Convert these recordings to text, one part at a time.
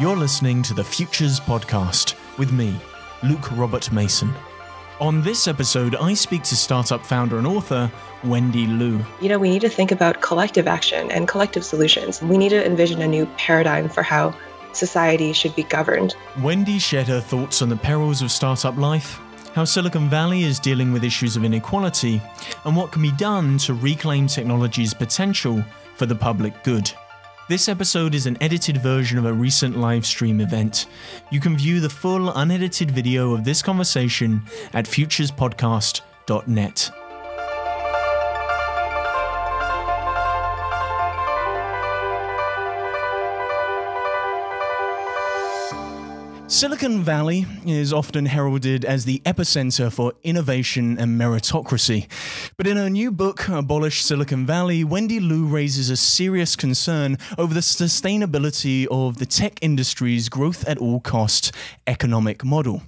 You're listening to the Futures Podcast with me, Luke Robert Mason. On this episode, I speak to startup founder and author Wendy Liu. You know, we need to think about collective action and collective solutions. We need to envision a new paradigm for how society should be governed. Wendy shared her thoughts on the perils of startup life, how Silicon Valley is dealing with issues of inequality, and what can be done to reclaim technology's potential for the public good. This episode is an edited version of a recent live stream event. You can view the full unedited video of this conversation at futurespodcast.net. Silicon Valley is often heralded as the epicenter for innovation and meritocracy. But in her new book, Abolish Silicon Valley, Wendy Liu raises a serious concern over the sustainability of the tech industry's growth at all cost economic model.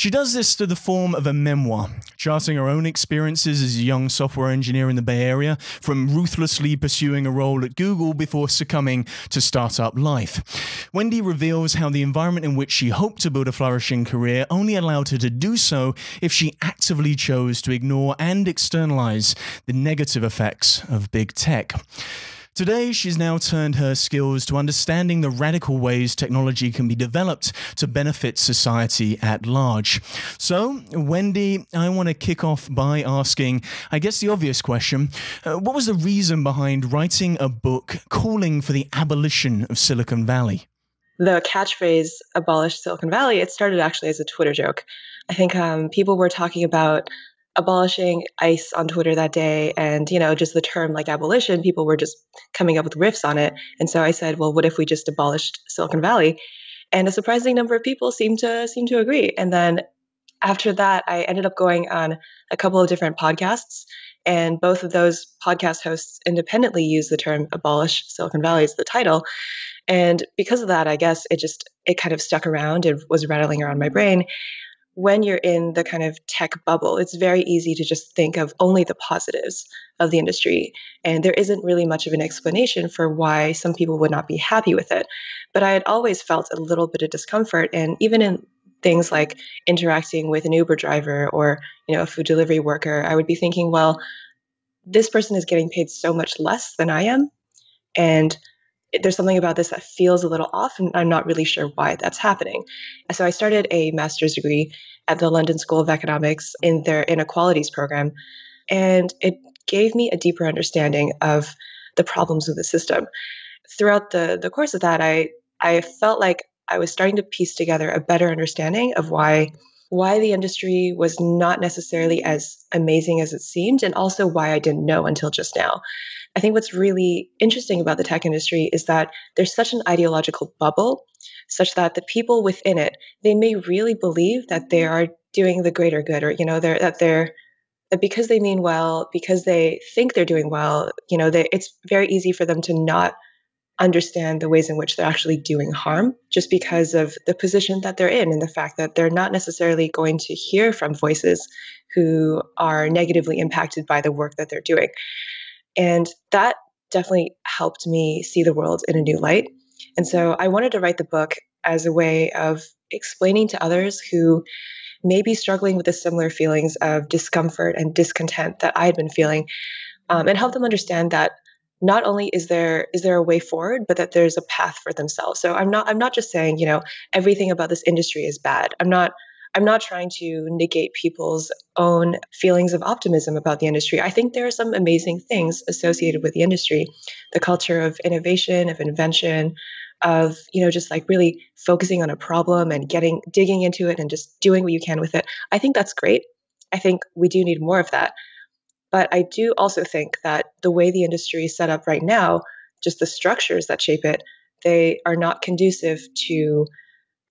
She does this through the form of a memoir, charting her own experiences as a young software engineer in the Bay Area, from ruthlessly pursuing a role at Google before succumbing to startup life. Wendy reveals how the environment in which she hoped to build a flourishing career only allowed her to do so if she actively chose to ignore and externalize the negative effects of big tech. Today, she's now turned her skills to understanding the radical ways technology can be developed to benefit society at large. So, Wendy, I want to kick off by asking, I guess, the obvious question uh, What was the reason behind writing a book calling for the abolition of Silicon Valley? The catchphrase abolish Silicon Valley, it started actually as a Twitter joke. I think um, people were talking about abolishing ICE on Twitter that day and, you know, just the term like abolition, people were just coming up with riffs on it. And so I said, well, what if we just abolished Silicon Valley? And a surprising number of people seemed to seem to agree. And then after that, I ended up going on a couple of different podcasts. And both of those podcast hosts independently use the term abolish Silicon Valley as the title. And because of that, I guess it just it kind of stuck around. It was rattling around my brain when you're in the kind of tech bubble, it's very easy to just think of only the positives of the industry. And there isn't really much of an explanation for why some people would not be happy with it. But I had always felt a little bit of discomfort. And even in things like interacting with an Uber driver or, you know, a food delivery worker, I would be thinking, well, this person is getting paid so much less than I am. And there's something about this that feels a little off, and I'm not really sure why that's happening. So I started a master's degree at the London School of Economics in their inequalities program, and it gave me a deeper understanding of the problems of the system. Throughout the the course of that, I I felt like I was starting to piece together a better understanding of why why the industry was not necessarily as amazing as it seemed, and also why I didn't know until just now. I think what's really interesting about the tech industry is that there's such an ideological bubble, such that the people within it, they may really believe that they are doing the greater good, or you know, they're that they're that because they mean well, because they think they're doing well, you know, they, it's very easy for them to not understand the ways in which they're actually doing harm just because of the position that they're in and the fact that they're not necessarily going to hear from voices who are negatively impacted by the work that they're doing. And that definitely helped me see the world in a new light. And so I wanted to write the book as a way of explaining to others who may be struggling with the similar feelings of discomfort and discontent that I had been feeling, um, and help them understand that not only is there is there a way forward, but that there's a path for themselves. So I'm not I'm not just saying you know everything about this industry is bad. I'm not I'm not trying to negate people's own feelings of optimism about the industry. I think there are some amazing things associated with the industry, the culture of innovation, of invention, of you know just like really focusing on a problem and getting digging into it and just doing what you can with it. I think that's great. I think we do need more of that. But I do also think that the way the industry is set up right now, just the structures that shape it, they are not conducive to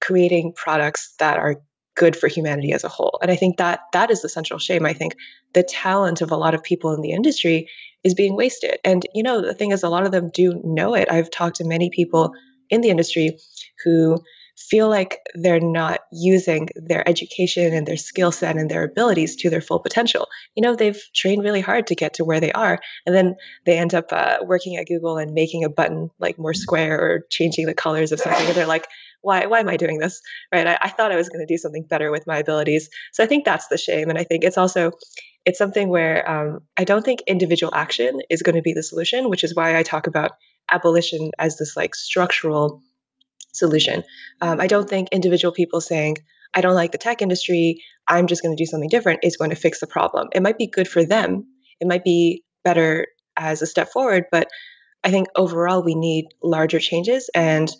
creating products that are good for humanity as a whole. And I think that that is the central shame. I think the talent of a lot of people in the industry is being wasted. And you know, the thing is a lot of them do know it. I've talked to many people in the industry who feel like they're not using their education and their skill set and their abilities to their full potential. You know, they've trained really hard to get to where they are, and then they end up uh, working at Google and making a button like more square or changing the colors of something, and they're like, why why am I doing this? Right? I, I thought I was going to do something better with my abilities. So I think that's the shame, and I think it's also it's something where um, I don't think individual action is going to be the solution, which is why I talk about abolition as this like structural solution. Um, I don't think individual people saying, I don't like the tech industry, I'm just going to do something different is going to fix the problem. It might be good for them, it might be better as a step forward, but I think overall we need larger changes. And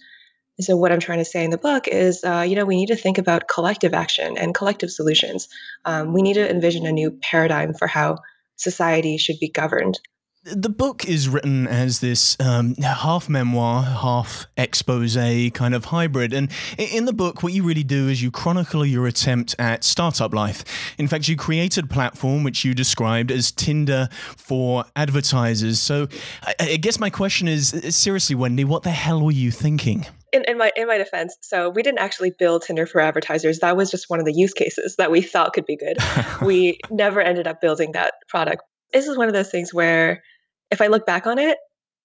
so, what I'm trying to say in the book is, uh, you know, we need to think about collective action and collective solutions. Um, we need to envision a new paradigm for how society should be governed. The book is written as this um, half memoir, half expose kind of hybrid. And in the book, what you really do is you chronicle your attempt at startup life. In fact, you created a platform which you described as Tinder for advertisers. So I guess my question is seriously, Wendy, what the hell were you thinking? In, in, my in my defense, so we didn't actually build Tinder for advertisers. That was just one of the use cases that we thought could be good. we never ended up building that product this is one of those things where if I look back on it,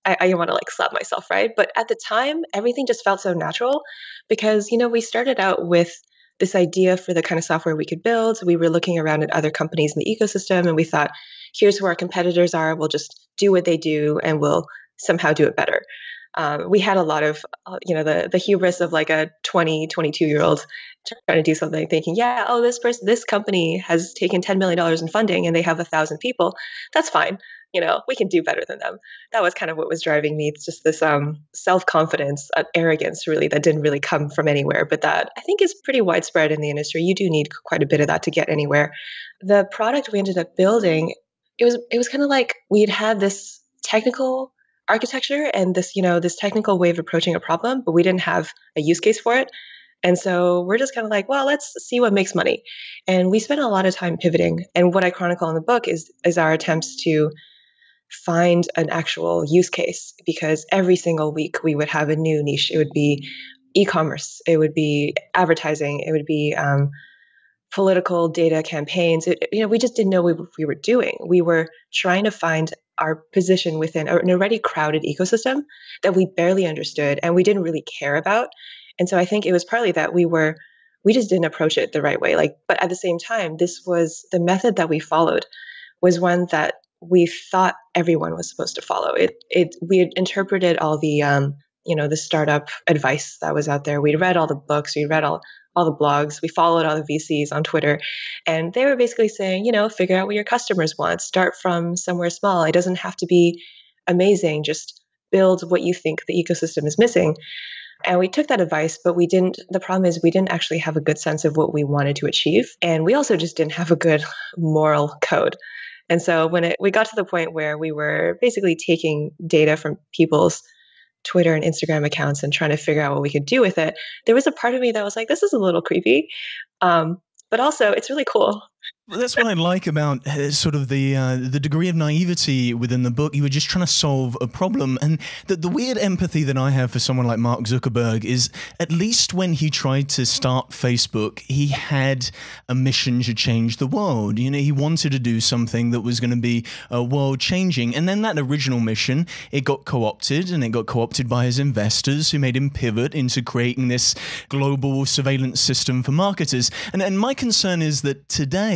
I, I want to like slap myself, right? But at the time, everything just felt so natural because, you know, we started out with this idea for the kind of software we could build. We were looking around at other companies in the ecosystem and we thought, here's who our competitors are. We'll just do what they do and we'll somehow do it better. Um, we had a lot of, uh, you know, the, the hubris of like a 20, 22 year old trying to do something thinking, yeah, oh, this person, this company has taken $10 million in funding and they have a thousand people. That's fine. You know, we can do better than them. That was kind of what was driving me. It's just this um, self confidence, uh, arrogance, really, that didn't really come from anywhere, but that I think is pretty widespread in the industry. You do need quite a bit of that to get anywhere. The product we ended up building, it was it was kind of like we'd had this technical architecture and this, you know, this technical way of approaching a problem, but we didn't have a use case for it. And so we're just kind of like, well, let's see what makes money. And we spent a lot of time pivoting. And what I chronicle in the book is is our attempts to find an actual use case because every single week we would have a new niche. It would be e-commerce, it would be advertising, it would be um, political data campaigns. It, you know, we just didn't know what we were doing. We were trying to find our position within an already crowded ecosystem that we barely understood and we didn't really care about. And so I think it was partly that we were we just didn't approach it the right way. Like, but at the same time, this was the method that we followed was one that we thought everyone was supposed to follow. It it we had interpreted all the um, you know, the startup advice that was out there. We'd read all the books, we read all all the blogs, we followed all the VCs on Twitter, and they were basically saying, you know, figure out what your customers want. Start from somewhere small. It doesn't have to be amazing. Just build what you think the ecosystem is missing. And we took that advice, but we didn't. The problem is, we didn't actually have a good sense of what we wanted to achieve. And we also just didn't have a good moral code. And so when it, we got to the point where we were basically taking data from people's Twitter and Instagram accounts and trying to figure out what we could do with it, there was a part of me that was like, this is a little creepy. Um, but also, it's really cool. That's what I like about uh, sort of the uh, the degree of naivety within the book. You were just trying to solve a problem, and the, the weird empathy that I have for someone like Mark Zuckerberg is at least when he tried to start Facebook, he had a mission to change the world. You know, he wanted to do something that was going to be uh, world changing, and then that original mission it got co opted, and it got co opted by his investors, who made him pivot into creating this global surveillance system for marketers. And and my concern is that today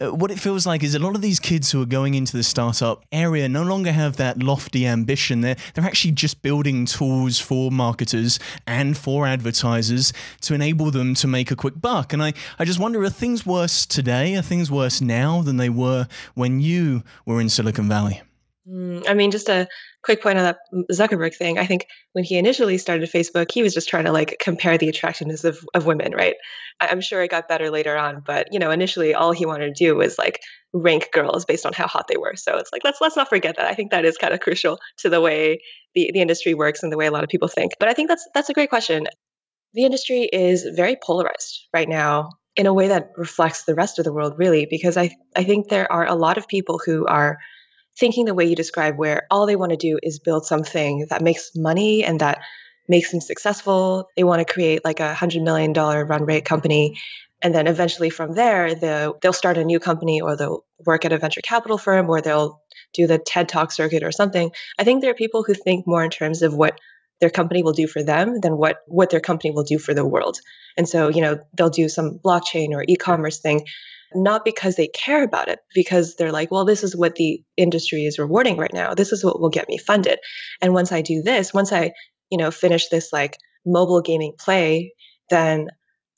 uh, what it feels like is a lot of these kids who are going into the startup area no longer have that lofty ambition. They're, they're actually just building tools for marketers and for advertisers to enable them to make a quick buck. And I, I just wonder are things worse today? Are things worse now than they were when you were in Silicon Valley? Mm, I mean, just a quick point on that Zuckerberg thing. I think when he initially started Facebook, he was just trying to like compare the attractiveness of, of women, right? I'm sure it got better later on, but you know, initially all he wanted to do was like rank girls based on how hot they were. So it's like let's let's not forget that. I think that is kind of crucial to the way the, the industry works and the way a lot of people think. But I think that's that's a great question. The industry is very polarized right now in a way that reflects the rest of the world really because I I think there are a lot of people who are thinking the way you describe, where all they want to do is build something that makes money and that makes them successful. They want to create like a $100 million run rate company. And then eventually from there, they'll, they'll start a new company or they'll work at a venture capital firm or they'll do the TED Talk circuit or something. I think there are people who think more in terms of what their company will do for them than what what their company will do for the world. And so, you know, they'll do some blockchain or e-commerce thing not because they care about it, because they're like, well, this is what the industry is rewarding right now. This is what will get me funded. And once I do this, once I, you know, finish this like mobile gaming play, then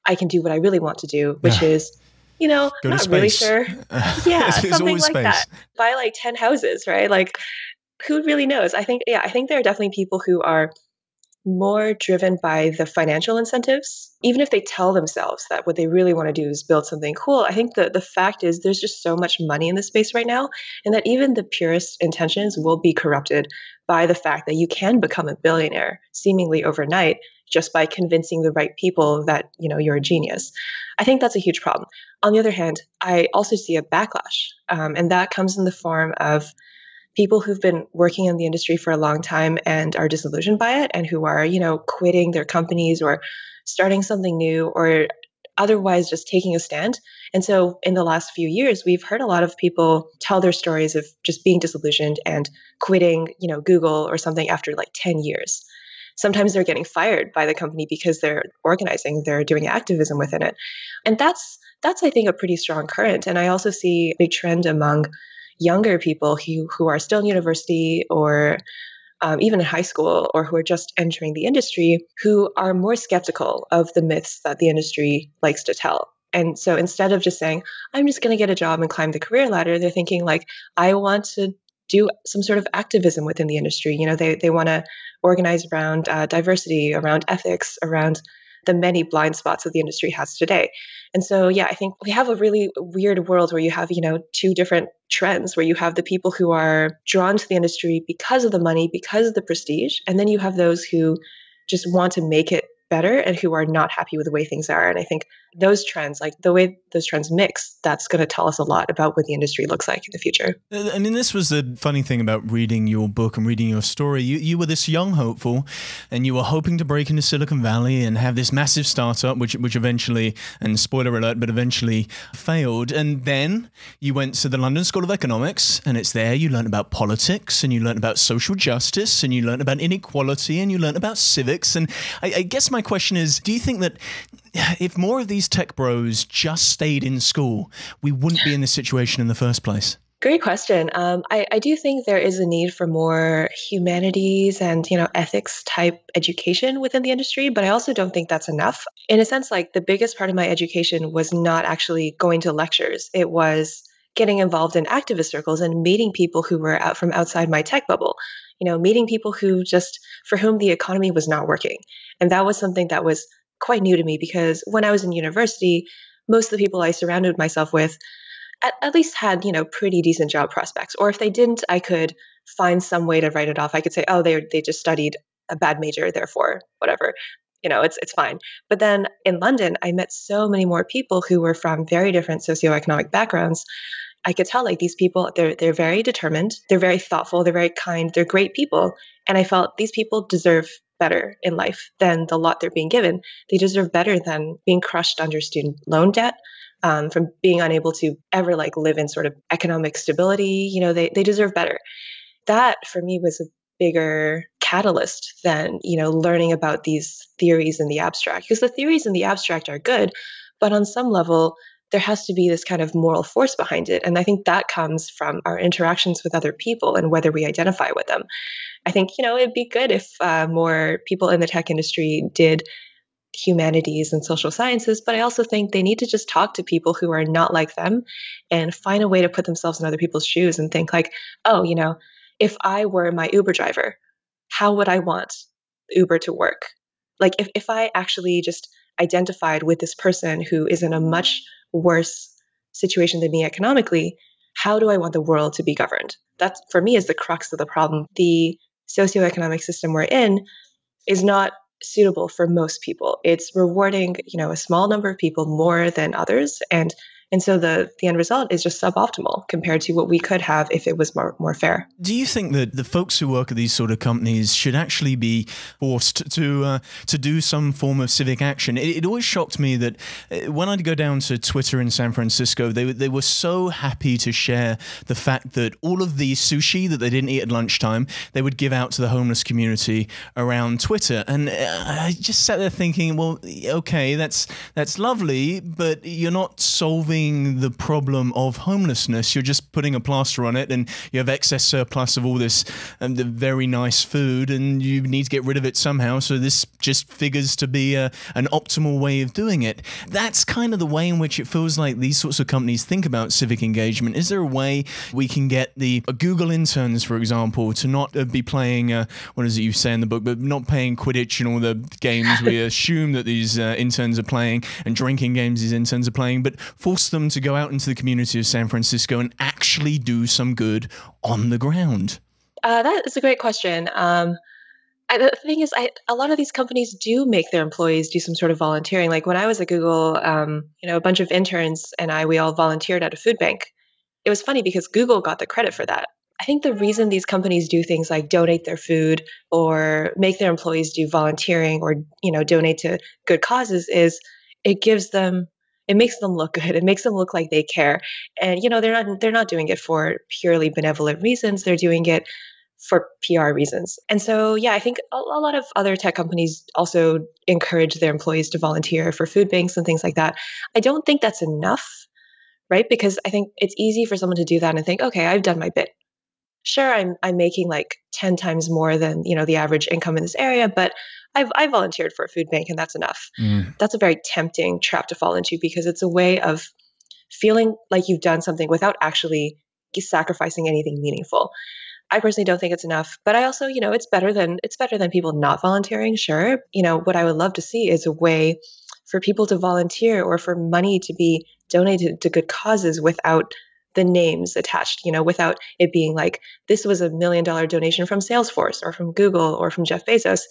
I can do what I really want to do, which yeah. is you know, Go not really sure. Yeah, something like space. that. Buy like 10 houses, right? Like who really knows? I think, yeah, I think there are definitely people who are more driven by the financial incentives. Even if they tell themselves that what they really want to do is build something cool, I think the, the fact is there's just so much money in the space right now, and that even the purest intentions will be corrupted by the fact that you can become a billionaire seemingly overnight just by convincing the right people that you know you're a genius. I think that's a huge problem. On the other hand, I also see a backlash, um, and that comes in the form of people who've been working in the industry for a long time and are disillusioned by it and who are, you know, quitting their companies or starting something new or otherwise just taking a stand. And so in the last few years, we've heard a lot of people tell their stories of just being disillusioned and quitting, you know, Google or something after like 10 years. Sometimes they're getting fired by the company because they're organizing, they're doing activism within it. And that's that's I think a pretty strong current. And I also see a big trend among younger people who, who are still in university or um, even in high school or who are just entering the industry who are more skeptical of the myths that the industry likes to tell. And so instead of just saying, I'm just going to get a job and climb the career ladder, they're thinking, like, I want to do some sort of activism within the industry. You know, they, they want to organize around uh, diversity, around ethics, around the many blind spots that the industry has today. And so, yeah, I think we have a really weird world where you have, you know, two different trends where you have the people who are drawn to the industry because of the money, because of the prestige, and then you have those who just want to make it better and who are not happy with the way things are. And I think those trends, like the way those trends mix, that's going to tell us a lot about what the industry looks like in the future. Uh, I mean, this was the funny thing about reading your book and reading your story. You, you were this young hopeful and you were hoping to break into Silicon Valley and have this massive startup, which, which eventually, and spoiler alert, but eventually failed. And then you went to the London School of Economics and it's there you learn about politics and you learn about social justice and you learn about inequality and you learn about civics. And I, I guess my question is do you think that if more of these tech bros just stayed in school, we wouldn't be in this situation in the first place? Great question. Um, I, I, do think there is a need for more humanities and you know ethics type education within the industry, but I also don't think that's enough. In a sense, like the biggest part of my education was not actually going to lectures; it was getting involved in activist circles and meeting people who were out from outside my tech bubble you know, meeting people who just for whom the economy was not working. And that was something that was quite new to me because when I was in university, most of the people I surrounded myself with at, at least had, you know, pretty decent job prospects. Or if they didn't, I could find some way to write it off. I could say, oh, they they just studied a bad major, therefore, whatever. You know, it's it's fine. But then in London, I met so many more people who were from very different socioeconomic backgrounds I could tell like these people they're they're very determined, they're very thoughtful, they're very kind, they're great people, and I felt these people deserve better in life than the lot they're being given. They deserve better than being crushed under student loan debt, um, from being unable to ever like live in sort of economic stability. You know, they they deserve better. That for me was a bigger catalyst than you know learning about these theories in the abstract because the theories in the abstract are good, but on some level there has to be this kind of moral force behind it. And I think that comes from our interactions with other people and whether we identify with them. I think, you know, it'd be good if uh, more people in the tech industry did humanities and social sciences, but I also think they need to just talk to people who are not like them and find a way to put themselves in other people's shoes and think, like, oh, you know, if I were my Uber driver, how would I want Uber to work? Like, if, if I actually just identified with this person who is in a much worse situation than me economically, how do I want the world to be governed? That, for me, is the crux of the problem. The socioeconomic system we're in is not suitable for most people. It's rewarding, you know, a small number of people more than others, and And so the the end result is just suboptimal compared to what we could have if it was more more fair. Do you think that the folks who work at these sort of companies should actually be forced to uh, to do some form of civic action? It, it always shocked me that uh, when I'd go down to Twitter in San Francisco, they they were so happy to share the fact that all of the sushi that they didn't eat at lunchtime they would give out to the homeless community around Twitter, and uh, I just sat there thinking, well, okay, that's that's lovely, but you're not solving the problem of homelessness. You're just putting a plaster on it, and you have excess surplus of all this um, the very nice food, and you need to get rid of it somehow. So this just figures to be a, an optimal way of doing it. That's kind of the way in which it feels like these sorts of companies think about civic engagement. Is there a way we can get the uh, Google interns, for example, to not uh, be playing uh, what is it you say in the book, but not playing Quidditch and all the games we assume that these uh, interns are playing and drinking games these interns are playing, but force them to go out into the community of San Francisco and actually do some good on the ground? Uh, that is a great question. Um, I, the thing is, I, a lot of these companies do make their employees do some sort of volunteering. Like when I was at Google, um, you know, a bunch of interns and I, we all volunteered at a food bank. It was funny because Google got the credit for that. I think the reason these companies do things like donate their food or make their employees do volunteering or you know donate to good causes is it gives them it makes them look good it makes them look like they care and you know they're not they're not doing it for purely benevolent reasons they're doing it for PR reasons. And so, yeah, I think a, a, lot of other tech companies also encourage their employees to volunteer for food banks and things like that. I don't think that's enough, right? Because I think it's easy for someone to do that and think, okay, I've done my bit sure I'm I'm making like 10 times more than, you know, the average income in this area, but I've I volunteered for a food bank and that's enough. Mm. That's a very tempting trap to fall into because it's a way of feeling like you've done something without actually sacrificing anything meaningful. I personally don't think it's enough, but I also, you know, it's better than it's better than people not volunteering, sure. You know, what I would love to see is a way for people to volunteer or for money to be donated to good causes without the names attached, you know, without it being like this was a million dollar donation from Salesforce or from Google or from Jeff Bezos.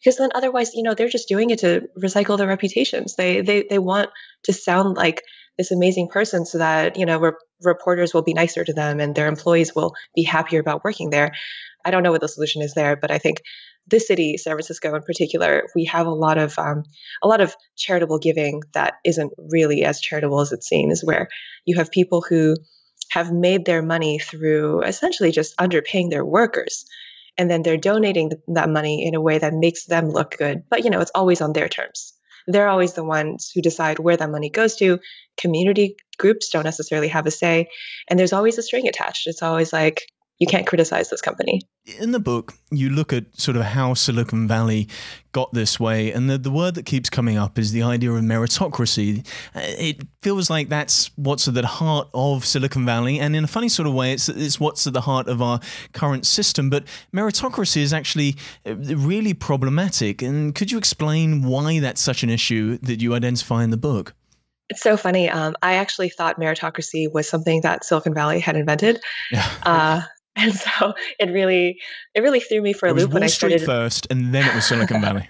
Because then otherwise, you know, they're just doing it to recycle their reputations. They they they want to sound like this amazing person so that, you know, re- reporters will be nicer to them and their employees will be happier about working there. I don't know what the solution is there, but I think this city, San Francisco in particular, we have a lot of um, a lot of charitable giving that isn't really as charitable as it seems. Where you have people who have made their money through essentially just underpaying their workers. And then they're donating that money in a way that makes them look good. But, you know, it's always on their terms. They're always the ones who decide where that money goes to. Community groups don't necessarily have a say. And there's always a string attached. It's always like, you can't criticize this company. In the book, you look at sort of how Silicon Valley got this way, and the, the word that keeps coming up is the idea of meritocracy. It feels like that's what's at the heart of Silicon Valley, and in a funny sort of way, it's, it's what's at the heart of our current system. But meritocracy is actually uh, really problematic. And could you explain why that's such an issue that you identify in the book? It's so funny. Um, I actually thought meritocracy was something that Silicon Valley had invented. Yeah. Uh, and so it really it really threw me for a loop when I started first, and then it was Silicon Valley.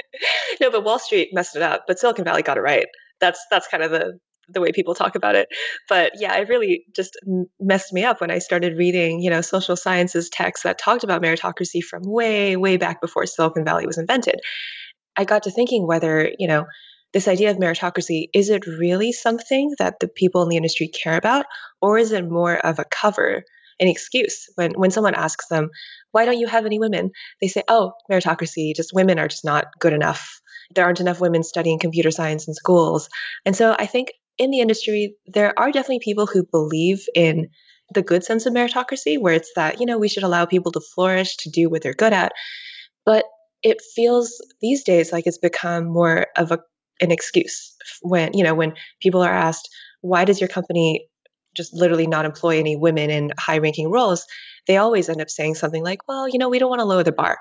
no, but Wall Street messed it up, but Silicon Valley got it right. That's that's kind of the the way people talk about it. But yeah, it really just messed me up when I started reading, you know, social sciences texts that talked about meritocracy from way, way back before Silicon Valley was invented. I got to thinking whether, you know, this idea of meritocracy is it really something that the people in the industry care about, or is it more of a cover an excuse when when someone asks them, "Why don't you have any women?" They say, "Oh, meritocracy. Just women are just not good enough. There aren't enough women studying computer science in schools." And so I think in the industry there are definitely people who believe in the good sense of meritocracy where it's that, you know, we should allow people to flourish, to do what they're good at. But it feels these days like it's become more of a an excuse when, you know, when people are asked, why does your company just literally not employ any women in high ranking roles, they always end up saying something like, well, you know, we don't want to lower the bar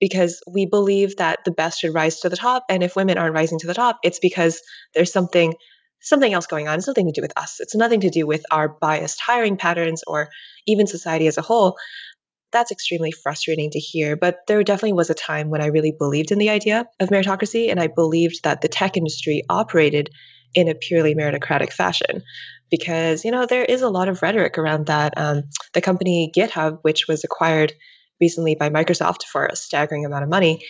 because we believe that the best should rise to the top. And if women aren't rising to the top, it's because there's something something else going on. It's nothing to do with us. It's nothing to do with our biased hiring patterns or even society as a whole. that's extremely frustrating to hear. But there definitely was a time when I really believed in the idea of meritocracy, and I believed that the tech industry operated in a purely meritocratic fashion. Because, you know, there is a lot of rhetoric around that. Um, the company GitHub, which was acquired recently by Microsoft for a staggering amount of money,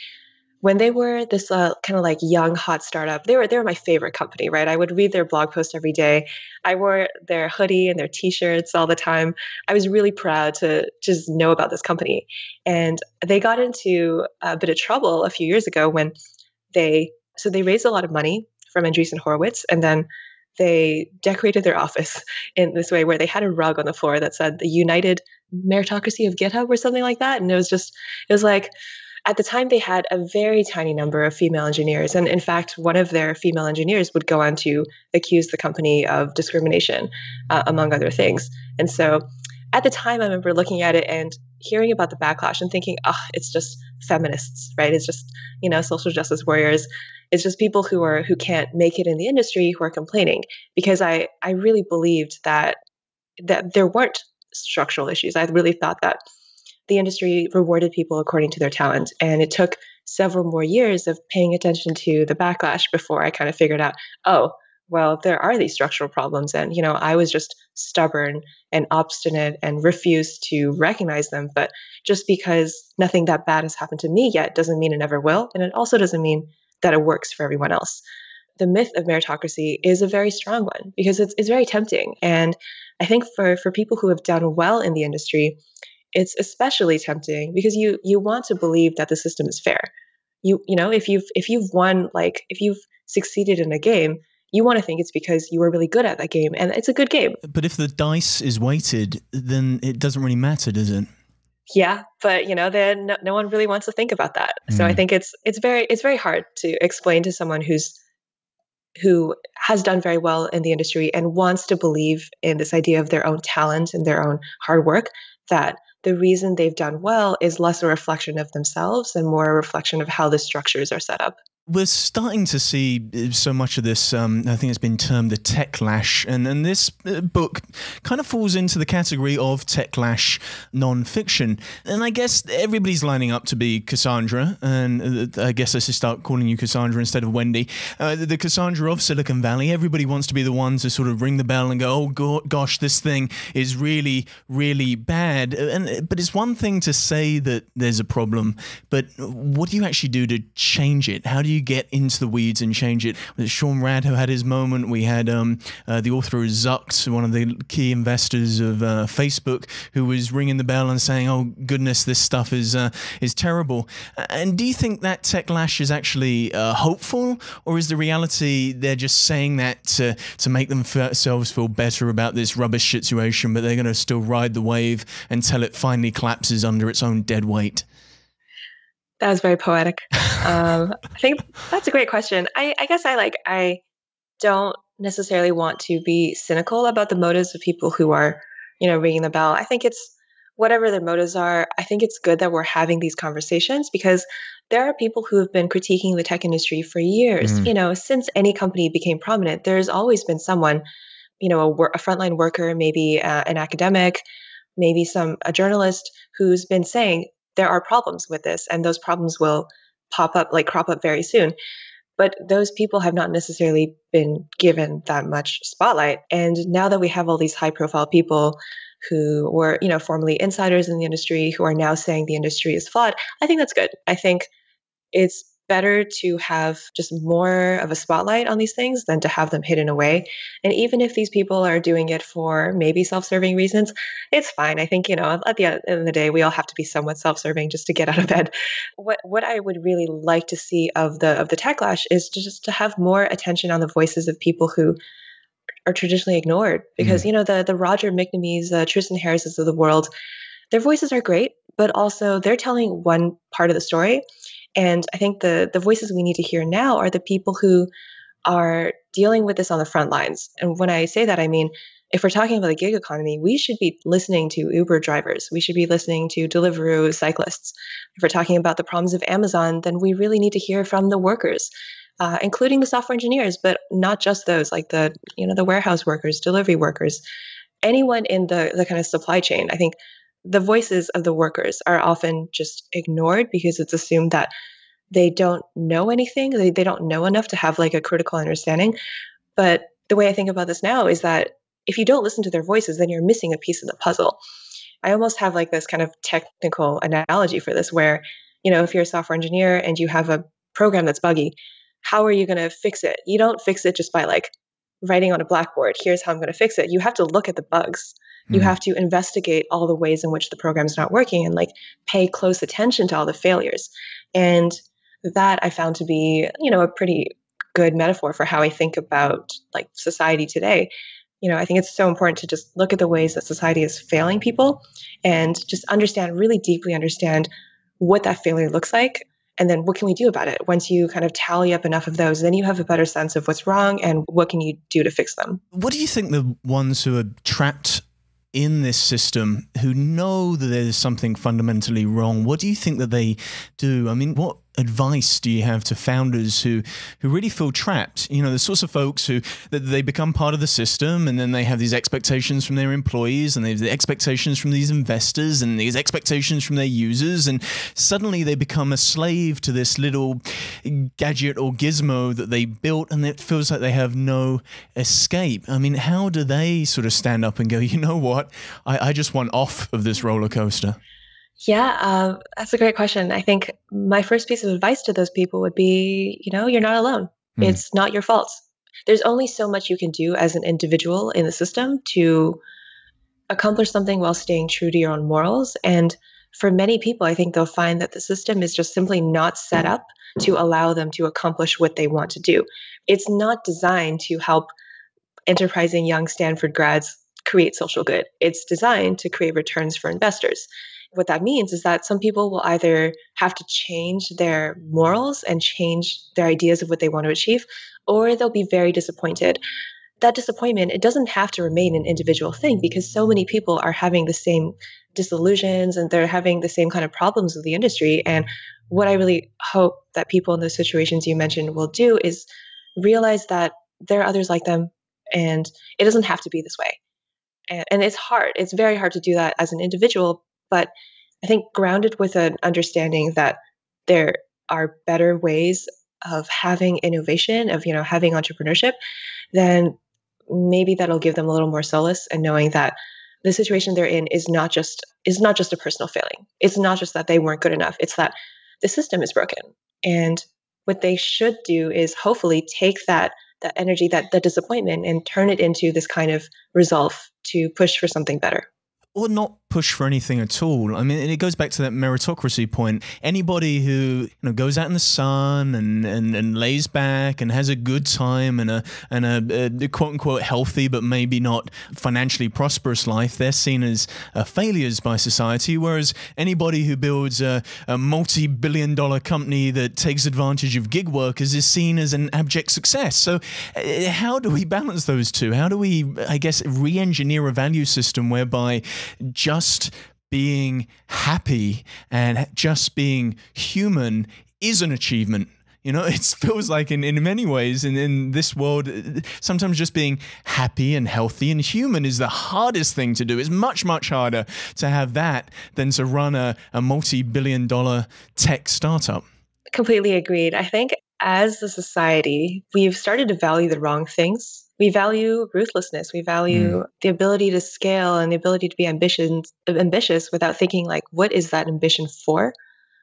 when they were this uh, kind of like young hot startup they were they were my favorite company right? I would read their blog post every day. I wore their hoodie and their t-shirts all the time. I was really proud to just know about this company. And they got into a bit of trouble a few years ago when they so they raised a lot of money from andreessen horowitz and then they decorated their office in this way where they had a rug on the floor that said the united meritocracy of github or something like that and it was just it was like at the time, they had a very tiny number of female engineers. And in fact, one of their female engineers would go on to accuse the company of discrimination, uh, among other things. And so at the time, I remember looking at it and hearing about the backlash and thinking, oh, it's just feminists, right? It's just, you know, social justice warriors. It's just people who are who can't make it in the industry who are complaining. Because I I really believed that that there weren't structural issues. I really thought that the industry rewarded people according to their talent. And it took several more years of paying attention to the backlash before I kind of figured out, oh, well, there are these structural problems. And, you know, I was just stubborn and obstinate and refused to recognize them. But just because nothing that bad has happened to me yet doesn't mean it never will. And it also doesn't mean that it works for everyone else. The myth of meritocracy is a very strong one because it's, it's very tempting. And I think for, for people who have done well in the industry, it's especially tempting because you you want to believe that the system is fair. You you know if you've if you've won like if you've succeeded in a game, you want to think it's because you were really good at that game and it's a good game. But if the dice is weighted, then it doesn't really matter, does it? Yeah, but you know, then no, no one really wants to think about that. Mm. So I mm. think it's it's very it's very hard to explain to someone who's who has done very well in the industry and wants to believe in this idea of their own talent and their own hard work that the reason they've done well is less a reflection of themselves and more a reflection of how the structures are set up. We're starting to see uh, so much of this. Um, I think it's been termed the techlash, and and this uh, book kind of falls into the category of techlash nonfiction. And I guess everybody's lining up to be Cassandra, and uh, I guess I should start calling you Cassandra instead of Wendy. Uh, the, Cassandra of Silicon Valley. Everybody wants to be the one to sort of ring the bell and go, "Oh go- gosh, this thing is really, really bad." And but it's one thing to say that there's a problem, but what do you actually do to change it? How do you you get into the weeds and change it. Sean Rad who had his moment. We had um, uh, the author of Zucked, one of the key investors of uh, Facebook, who was ringing the bell and saying, "Oh goodness, this stuff is uh, is terrible." And do you think that techlash is actually uh, hopeful, or is the reality they're just saying that to to make themselves feel better about this rubbish situation, but they're going to still ride the wave until it finally collapses under its own dead weight? That was very poetic. um, I think that's a great question. I, I guess I like I don't necessarily want to be cynical about the motives of people who are, you know, ringing the bell. I think it's whatever their motives are. I think it's good that we're having these conversations because there are people who have been critiquing the tech industry for years. Mm-hmm. You know, since any company became prominent, there's always been someone, you know, a, a frontline worker, maybe uh, an academic, maybe some a journalist who's been saying there are problems with this and those problems will pop up like crop up very soon. But those people have not necessarily been given that much spotlight. And now that we have all these high profile people who were you know formerly insiders in the industry who are now saying the industry is flawed i think that's good. I think it's better to have just more of a spotlight on these things than to have them hidden away. And even if these people are doing it for maybe self serving reasons, it's fine. I think, you know, at the end of the day, we all have to be somewhat self serving just to get out of bed. What, what I would really like to see of the, of the techlash is to just to have more attention on the voices of people who are traditionally ignored because, mm-hmm. you know, the, the Roger McNamee's, uh, Tristan Harris's of the world, their voices are great, but also they're telling one part of the story and I think the the voices we need to hear now are the people who are dealing with this on the front lines. And when I say that, I mean if we're talking about the gig economy, we should be listening to Uber drivers. We should be listening to Deliveroo cyclists. If we're talking about the problems of Amazon, then we really need to hear from the workers, uh, including the software engineers, but not just those, like the you know the warehouse workers, delivery workers, anyone in the the kind of supply chain. I think the voices of the workers are often just ignored because it's assumed that they don't know anything. They, they don't know enough to have like a critical understanding. But the way I think about this now is that if you don't listen to their voices, then you're missing a piece of the puzzle. I almost have like this kind of technical analogy for this where, you know, if you're a software engineer and you have a program that's buggy, how are you going to fix it? You don't fix it just by like writing on a blackboard, here's how I'm going to fix it. You have to look at the bugs. You mm-hmm. have to investigate all the ways in which the program's not working and like pay close attention to all the failures. And that I found to be, you know, a pretty good metaphor for how I think about like society today. You know, I think it's so important to just look at the ways that society is failing people and just understand, really deeply understand what that failure looks like. And then what can we do about it? Once you kind of tally up enough of those, then you have a better sense of what's wrong and what can you do to fix them. What do you think the ones who are trapped in this system who know that there's something fundamentally wrong, what do you think that they do? I mean, what advice do you have to founders who who really feel trapped? You know the sorts of folks who that they become part of the system and then they have these expectations from their employees and they have the expectations from these investors and these expectations from their users and suddenly they become a slave to this little gadget or gizmo that they built and it feels like they have no escape. I mean how do they sort of stand up and go you know what? I, I just want off of this roller coaster yeah, uh, that's a great question. I think my first piece of advice to those people would be you know, you're not alone. Mm. It's not your fault. There's only so much you can do as an individual in the system to accomplish something while staying true to your own morals. And for many people, I think they'll find that the system is just simply not set up to allow them to accomplish what they want to do. It's not designed to help enterprising young Stanford grads create social good. It's designed to create returns for investors what that means is that some people will either have to change their morals and change their ideas of what they want to achieve, or they'll be very disappointed. That disappointment, it doesn't have to remain an individual thing because so many people are having the same disillusions and they're having the same kind of problems with the industry. And what I really hope that people in those situations you mentioned will do is realize that there are others like them and it doesn't have to be this way. And, and it's hard. It's very hard to do that as an individual but I think grounded with an understanding that there are better ways of having innovation, of you know having entrepreneurship, then maybe that'll give them a little more solace and knowing that the situation they're in is not just is not just a personal failing. It's not just that they weren't good enough. It's that the system is broken. And what they should do is hopefully take that that energy, that that disappointment, and turn it into this kind of resolve to push for something better or not push for anything at all. I mean, it goes back to that meritocracy point. Anybody who you know goes out in the sun and, and, and lays back and has a good time and a and a, a quote unquote healthy but maybe not financially prosperous life, they're seen as uh, failures by society. Whereas anybody who builds a, a multi-billion dollar company that takes advantage of gig workers is seen as an abject success. So, uh, how do we balance those two? How do we, I guess, re-engineer a value system whereby just being happy and just being human is an achievement. You know, it feels like in, in many ways in, in this world, sometimes just being happy and healthy and human is the hardest thing to do. It's much, much harder to have that than to run a, a multi billion dollar tech startup. Completely agreed. I think as a society, we've started to value the wrong things we value ruthlessness. We value mm. the ability to scale and the ability to be ambitious, ambitious without thinking like, what is that ambition for?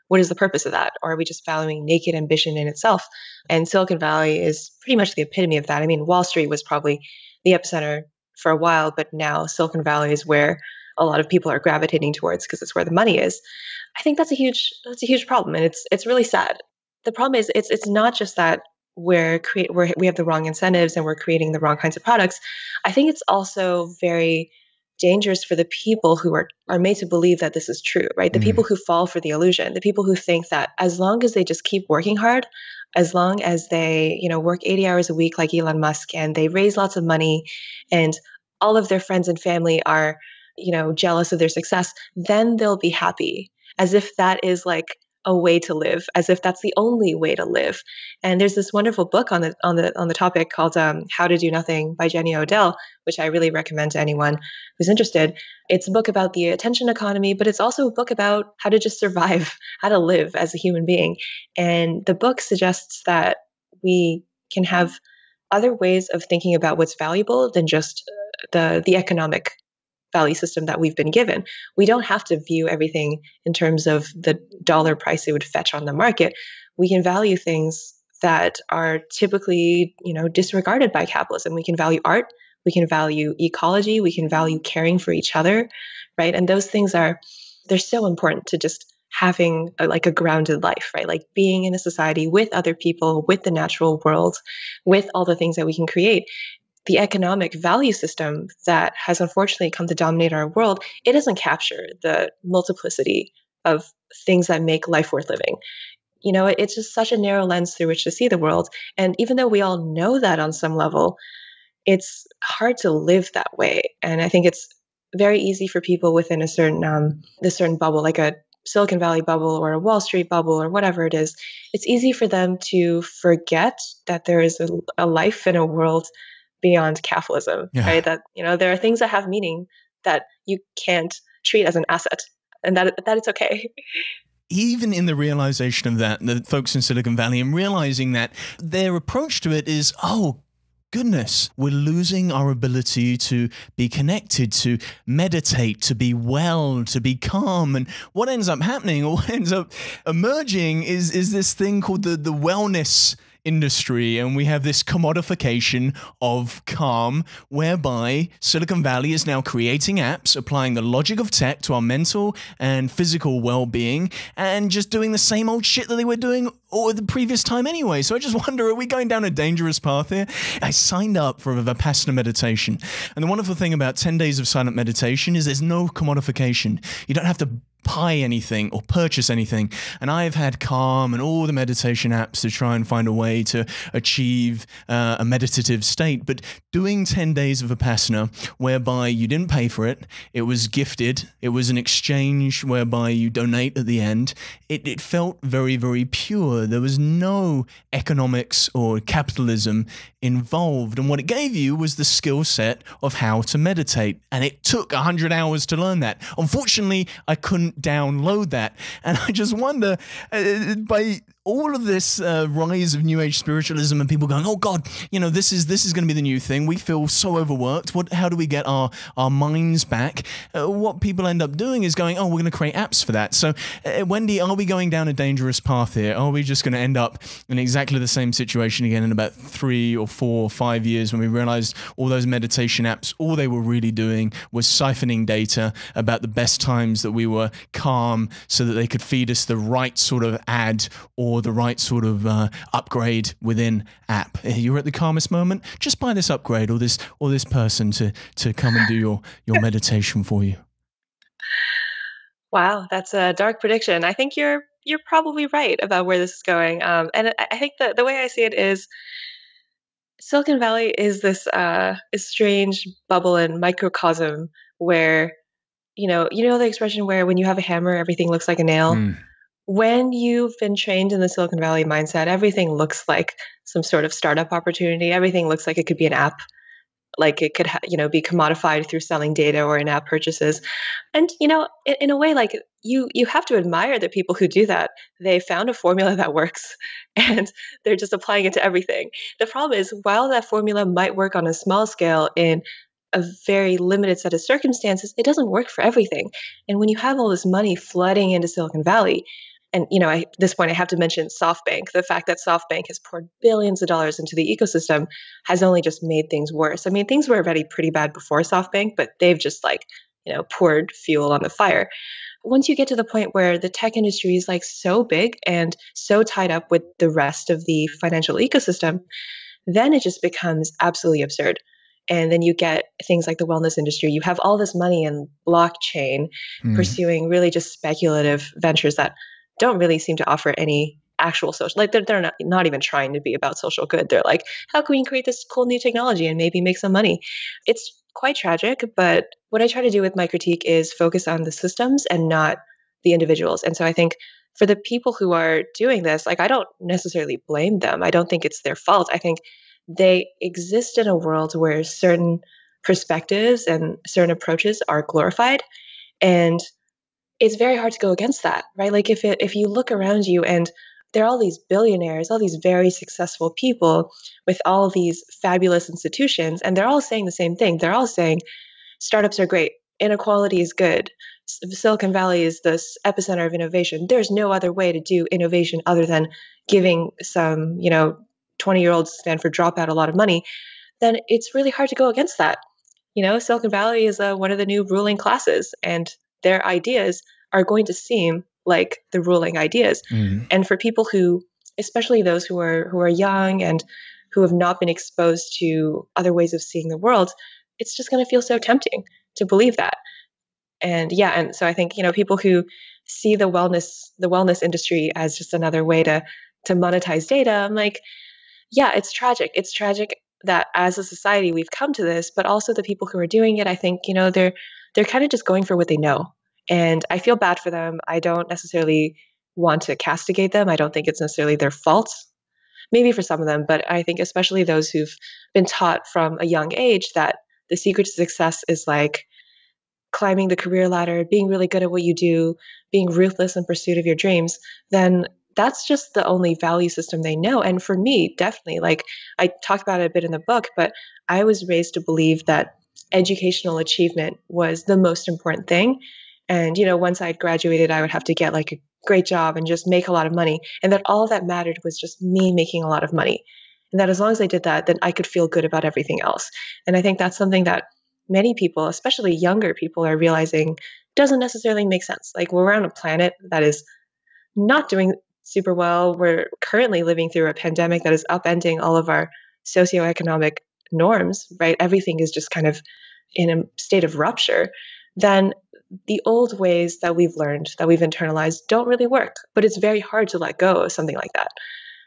What is the purpose of that? Or are we just valuing naked ambition in itself? And Silicon Valley is pretty much the epitome of that. I mean, Wall Street was probably the epicenter for a while, but now Silicon Valley is where a lot of people are gravitating towards because it's where the money is. I think that's a huge that's a huge problem, and it's it's really sad. The problem is it's it's not just that we're create we're, we have the wrong incentives and we're creating the wrong kinds of products i think it's also very dangerous for the people who are are made to believe that this is true right the mm. people who fall for the illusion the people who think that as long as they just keep working hard as long as they you know work 80 hours a week like Elon Musk and they raise lots of money and all of their friends and family are you know jealous of their success then they'll be happy as if that is like a way to live as if that's the only way to live. And there's this wonderful book on the on the on the topic called um, How to Do Nothing by Jenny Odell, which I really recommend to anyone who's interested. It's a book about the attention economy, but it's also a book about how to just survive, how to live as a human being. And the book suggests that we can have other ways of thinking about what's valuable than just uh, the the economic value system that we've been given. We don't have to view everything in terms of the dollar price it would fetch on the market. We can value things that are typically, you know, disregarded by capitalism. We can value art, we can value ecology, we can value caring for each other, right? And those things are they're so important to just having a, like a grounded life, right? Like being in a society with other people, with the natural world, with all the things that we can create the economic value system that has unfortunately come to dominate our world, it doesn't capture the multiplicity of things that make life worth living. You know, it's just such a narrow lens through which to see the world. And even though we all know that on some level, it's hard to live that way. And I think it's very easy for people within a certain um, this certain bubble, like a Silicon Valley bubble or a Wall Street bubble or whatever it is, it's easy for them to forget that there is a, a life in a world beyond capitalism, yeah. right? That you know there are things that have meaning that you can't treat as an asset, and that that it's okay. even in the realization of that, the folks in Silicon Valley, and realizing that their approach to it is, oh, goodness, we're losing our ability to be connected, to meditate, to be well, to be calm. And what ends up happening, or what ends up emerging, is is this thing called the the wellness industry and we have this commodification of calm whereby Silicon Valley is now creating apps applying the logic of tech to our mental and physical well-being and just doing the same old shit that they were doing or the previous time anyway. So I just wonder, are we going down a dangerous path here? I signed up for a Vipassana meditation. And the wonderful thing about 10 days of silent meditation is there's no commodification. You don't have to buy anything or purchase anything. And I've had Calm and all the meditation apps to try and find a way to achieve uh, a meditative state. But doing 10 days of Vipassana, whereby you didn't pay for it, it was gifted, it was an exchange whereby you donate at the end, it, it felt very, very pure. There was no economics or capitalism involved. And what it gave you was the skill set of how to meditate. And it took 100 hours to learn that. Unfortunately, I couldn't download that. And I just wonder, uh, by all of this uh, rise of new age spiritualism and people going, "Oh God, you know this is this is going to be the new thing." We feel so overworked. What? How do we get our our minds back? Uh, what people end up doing is going, "Oh, we're going to create apps for that." So, uh, Wendy, are we going down a dangerous path here? Are we just going to end up in exactly the same situation again in about three or four or five years when we realized all those meditation apps, all they were really doing was siphoning data about the best times that we were calm, so that they could feed us the right sort of ad or the right sort of uh, upgrade within app. You're at the calmest moment, just buy this upgrade or this or this person to to come and do your your meditation for you. Wow, that's a dark prediction. I think you're you're probably right about where this is going. Um, and I think that the way I see it is Silicon Valley is this uh, strange bubble and microcosm where, you know, you know the expression where when you have a hammer, everything looks like a nail. Mm when you've been trained in the Silicon Valley mindset, everything looks like some sort of startup opportunity. Everything looks like it could be an app, like it could, ha- you know, be commodified through selling data or in-app purchases. And you know, in, in a way, like you, you have to admire the people who do that. They found a formula that works, and they're just applying it to everything. The problem is, while that formula might work on a small scale in a very limited set of circumstances, it doesn't work for everything. And when you have all this money flooding into Silicon Valley, and you know, I, at this point, I have to mention SoftBank. The fact that SoftBank has poured billions of dollars into the ecosystem has only just made things worse. I mean, things were already pretty bad before SoftBank, but they've just like you know poured fuel on the fire. Once you get to the point where the tech industry is like so big and so tied up with the rest of the financial ecosystem, then it just becomes absolutely absurd. And then you get things like the wellness industry. You have all this money in blockchain mm. pursuing really just speculative ventures that don't really seem to offer any actual social like they're, they're not, not even trying to be about social good they're like how can we create this cool new technology and maybe make some money it's quite tragic but what i try to do with my critique is focus on the systems and not the individuals and so i think for the people who are doing this, like I don't necessarily blame them. I don't think it's their fault. I think they exist in a world where certain perspectives and certain approaches are glorified and it's very hard to go against that, right? Like if it if you look around you and there are all these billionaires, all these very successful people with all these fabulous institutions, and they're all saying the same thing. They're all saying startups are great, inequality is good, Silicon Valley is the epicenter of innovation. There's no other way to do innovation other than giving some, you know, 20 year old Stanford dropout a lot of money. Then it's really hard to go against that. You know, Silicon Valley is uh, one of the new ruling classes, and their ideas are going to seem like the ruling ideas. Mm. And for people who, especially those who are who are young and who have not been exposed to other ways of seeing the world, it's just going to feel so tempting to believe that. And yeah, and so I think you know people who see the wellness the wellness industry as just another way to to monetize data. I'm like, yeah, it's tragic. It's tragic that as a society we've come to this, but also the people who are doing it, I think you know they're they're kind of just going for what they know and I feel bad for them. I don't necessarily want to castigate them. I don't think it's necessarily their fault. Maybe for some of them, but I think especially those who've been taught from a young age that the secret to success is like climbing the career ladder, being really good at what you do, being ruthless in pursuit of your dreams, then that's just the only value system they know. And for me, definitely, like I talk about it a bit in the book, but I was raised to believe that educational achievement was the most important thing. And, you know, once I'd graduated, I would have to get like a great job and just make a lot of money. And that all that mattered was just me making a lot of money. And that as long as I did that, then I could feel good about everything else. And I think that's something that many people, especially younger people, are realizing doesn't necessarily make sense. Like we're on a planet that is not doing super well. We're currently living through a pandemic that is upending all of our socioeconomic norms, right? Everything is just kind of in a state of rupture. Then the old ways that we've learned, that we've internalized, don't really work. But it's very hard to let go of something like that.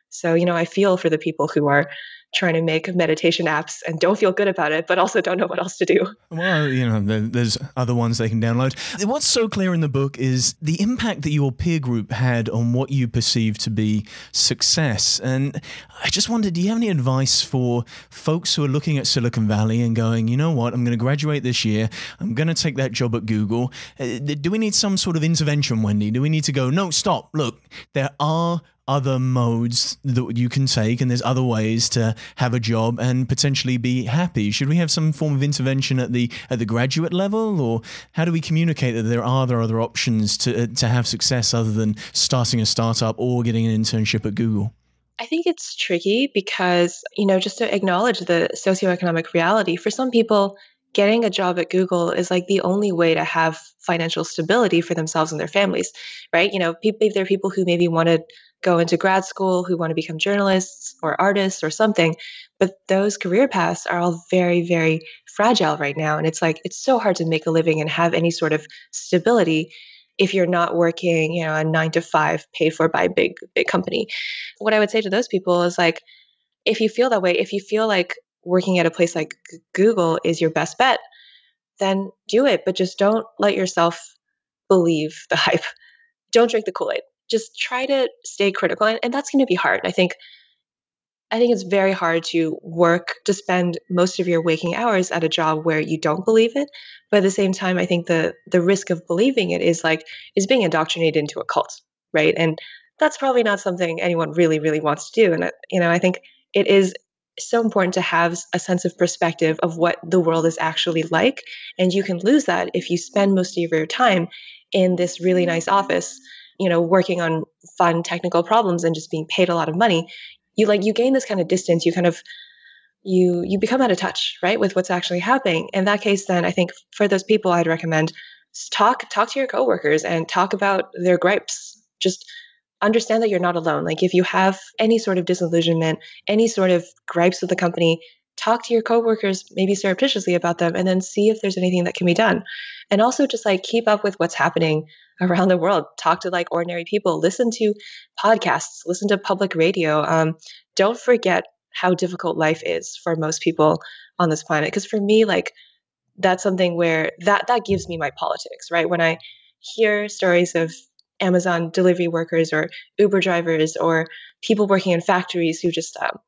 So, you know, I feel for the people who are trying to make meditation apps and don't feel good about it, but also don't know what else to do. Well, you know, there's other ones they can download. What's so clear in the book is the impact that your peer group had on what you perceive to be success. And I just wondered, do you have any advice for folks who are looking at Silicon Valley and going, you know what, I'm going to graduate this year, I'm going to take that job at Google. Uh, do we need some sort of intervention, Wendy? Do we need to go, no, stop, look, there are other modes that you can take and there's other ways to have a job and potentially be happy should we have some form of intervention at the at the graduate level or how do we communicate that there are there other options to uh, to have success other than starting a startup or getting an internship at Google I think it's tricky because, you know, just to acknowledge the socioeconomic reality, for some people, getting a job at Google is like the only way to have financial stability for themselves and their families, right? You know, people, there are people who maybe want to go into grad school, who want to become journalists or artists or something. But those career paths are all very, very fragile right now. And it's like, it's so hard to make a living and have any sort of stability if you're not working, you know, a nine to five paid for by a big, big company. What I would say to those people is like, if you feel that way, if you feel like working at a place like Google is your best bet, then do it. But just don't let yourself believe the hype. Don't drink the Kool Aid just try to stay critical and, and that's going to be hard i think i think it's very hard to work to spend most of your waking hours at a job where you don't believe it but at the same time i think the the risk of believing it is like is being indoctrinated into a cult right? And that's probably not something anyone really really wants to do and uh, you know i think it is so important to have a sense of perspective of what the world is actually like and you can lose that if you spend most of your time in this really nice office you know, working on fun technical problems and just being paid a lot of money, you like you gain this kind of distance. You kind of you you become out of touch, right, with what's actually happening. In that case, then I think for those people, I'd recommend talk talk to your coworkers and talk about their gripes. Just understand that you're not alone. Like if you have any sort of disillusionment, any sort of gripes with the company, talk to your coworkers maybe surreptitiously about them and then see if there's anything that can be done. And also just like keep up with what's happening around the world. Talk to like ordinary people. Listen to podcasts. Listen to public radio. Um, don't forget how difficult life is for most people on this planet. Because for me like that's something where that that gives me my politics right? When i hear stories of Amazon delivery workers or Uber drivers or people working in factories who just um,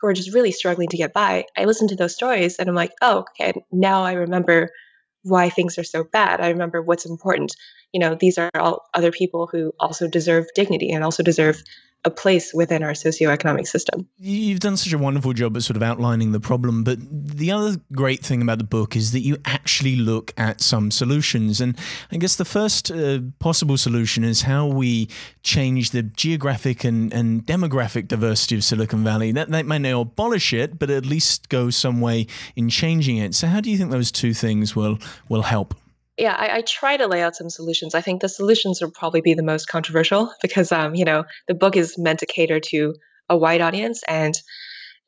who are just really struggling to get by. I listen to those stories and I'm like, oh, okay, now I remember why things are so bad. I remember what's important. You know, these are all other people who also deserve dignity and also deserve a place within our socioeconomic system. You've done such a wonderful job at sort of outlining the problem, but the other great thing about the book is that you actually look at some solutions. And I guess the first uh, possible solution is how we change the geographic and, and demographic diversity of Silicon Valley. That, that may not abolish it, but at least go some way in changing it. So, how do you think those two things will, will help? Yeah, I, I, try to lay out some solutions. I think the solutions will probably be the most controversial because, um, you know, the book is meant to cater to a wide audience, and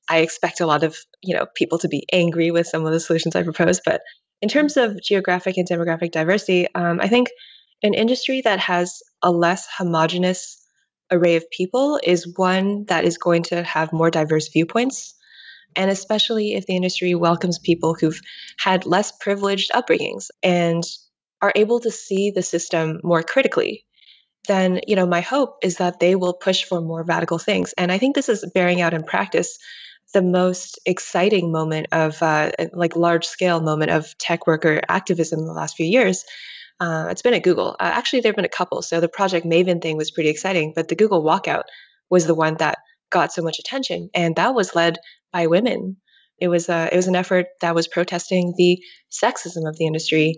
I expect a lot of, you know, people to be angry with some of the solutions I propose. But in terms of geographic and demographic diversity, um, I think an industry that has a less homogenous array of people is one that is going to have more diverse viewpoints and especially if the industry welcomes people who've had less privileged upbringings and are able to see the system more critically then you know my hope is that they will push for more radical things. And i think this is bearing out in practice the most exciting moment of uh, like large scale moment of tech worker activism in the last few years. Uh, it's been at google. Uh, actually there have been a couple. So the project maven thing was pretty exciting but the google walkout was the one that got so much attention and that was led by women. It was a, it was an effort that was protesting the sexism of the industry,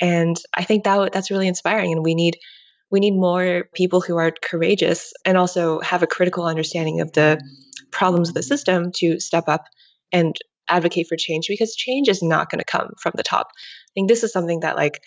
and I think that that's really inspiring. And we need we need more people who are courageous and also have a critical understanding of the problems of the system to step up and advocate for change because change is not going to come from the top. I think this is something that like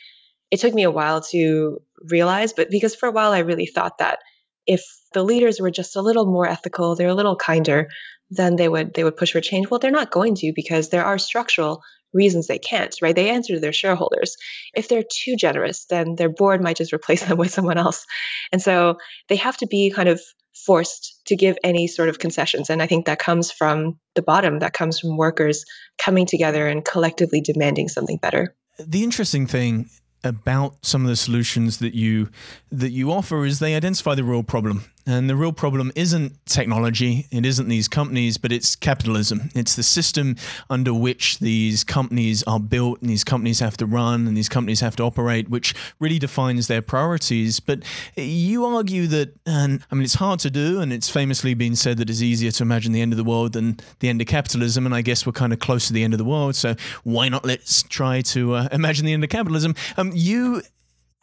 it took me a while to realize, but because for a while I really thought that if the leaders were just a little more ethical, they're a little kinder, then they would they would push for change. Well, they're not going to because there are structural reasons they can't, right? They answer to their shareholders. If they're too generous, then their board might just replace them with someone else. And so they have to be kind of forced to give any sort of concessions. And I think that comes from the bottom, that comes from workers coming together and collectively demanding something better. The interesting thing about some of the solutions that you that you offer is they identify the real problem and the real problem isn't technology, it isn't these companies, but it's capitalism. It's the system under which these companies are built and these companies have to run and these companies have to operate, which really defines their priorities. But you argue that, and I mean, it's hard to do, and it's famously been said that it's easier to imagine the end of the world than the end of capitalism. And I guess we're kind of close to the end of the world, so why not let's try to uh, imagine the end of capitalism? Um, you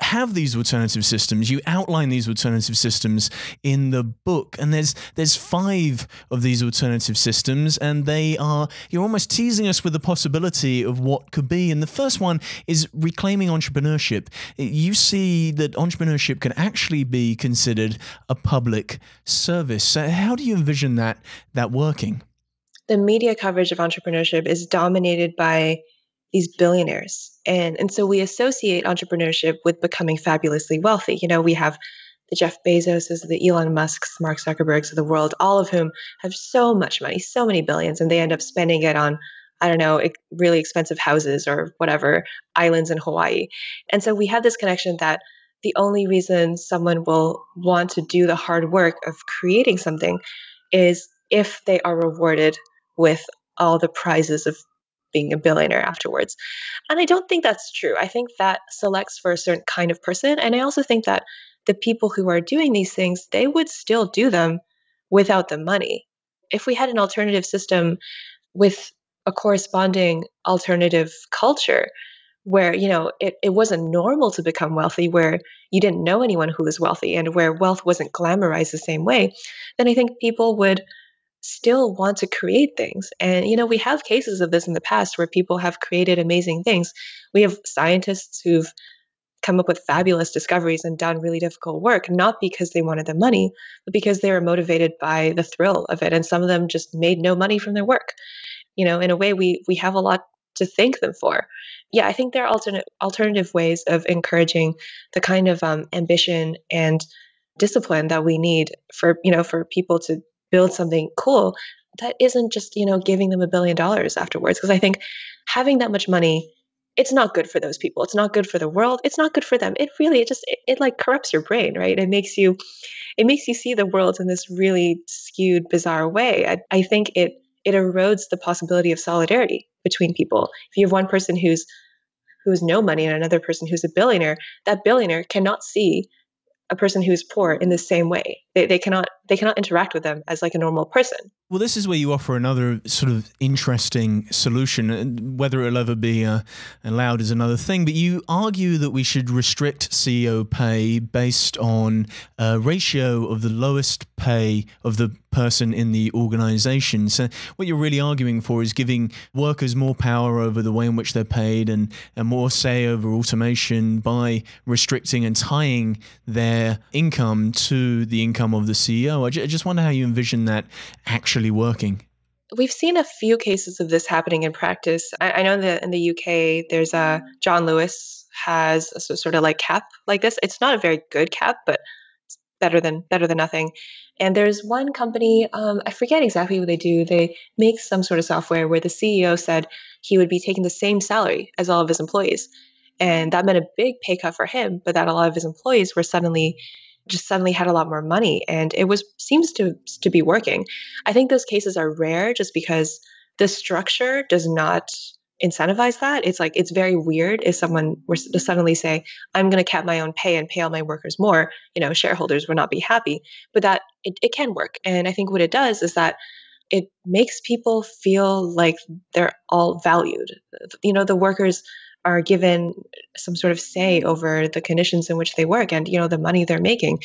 have these alternative systems. You outline these alternative systems in the book, and there's there's five of these alternative systems, and they are you're almost teasing us with the possibility of what could be. And the first one is reclaiming entrepreneurship. You see that entrepreneurship can actually be considered a public service. So how do you envision that that working? The media coverage of entrepreneurship is dominated by these billionaires. And, and so we associate entrepreneurship with becoming fabulously wealthy. You know, we have the Jeff Bezoses, the Elon Musks, Mark Zuckerbergs of the world, all of whom have so much money, so many billions, and they end up spending it on, I don't know, really expensive houses or whatever, islands in Hawaii. And so we have this connection that the only reason someone will want to do the hard work of creating something is if they are rewarded with all the prizes of being a billionaire afterwards. And I don't think that's true. I think that selects for a certain kind of person. And I also think that the people who are doing these things, they would still do them without the money. If we had an alternative system with a corresponding alternative culture, where you know it, it wasn't normal to become wealthy where you didn't know anyone who was wealthy and where wealth wasn't glamorized the same way then i think people would still want to create things. And, you know, we have cases of this in the past where people have created amazing things. We have scientists who've come up with fabulous discoveries and done really difficult work, not because they wanted the money, but because they were motivated by the thrill of it. And some of them just made no money from their work. You know, in a way, we we have a lot to thank them for. Yeah, I think there are alternate alternative ways of encouraging the kind of um, ambition and discipline that we need for you know for people to build something cool that isn't just you know giving them a billion dollars afterwards. Because i think having that much money it's not good for those people. It's not good for the world. It's not good for them. It really it just it, it, like corrupts your brain right? It makes you it makes you see the world in this really skewed bizarre way. I, I think it it erodes the possibility of solidarity between people. If you have one person who's who has no money and another person who's a billionaire that billionaire cannot see a person who's poor in the same way. They, they cannot they cannot interact with them as like a normal person. Well, this is where you offer another sort of interesting solution. Whether it'll ever be uh, allowed is another thing. But you argue that we should restrict CEO pay based on a ratio of the lowest pay of the person in the organization. So what you're really arguing for is giving workers more power over the way in which they're paid and, and more say over automation by restricting and tying their income to the income of the CEO. I, just wonder how you envision that actually working. We've seen a few cases of this happening in practice. I, I know that in the UK, there's a John Lewis has a sort of like cap like this. It's not a very good cap, but it's better than better than nothing. And there's one company, um, I forget exactly what they do. They make some sort of software where the CEO said he would be taking the same salary as all of his employees. And that meant a big pay cut for him, but that a lot of his employees were suddenly just suddenly had a lot more money and it was seems to to be working. I think those cases are rare just because the structure does not incentivize that. It's like it's very weird if someone were to suddenly say, "I'm going to cap my own pay and pay all my workers more." You know, shareholders would not be happy, but that it, it can work. And I think what it does is that it makes people feel like they're all valued. You know, the workers are given some sort of say over the conditions in which they work and you know the money they're making.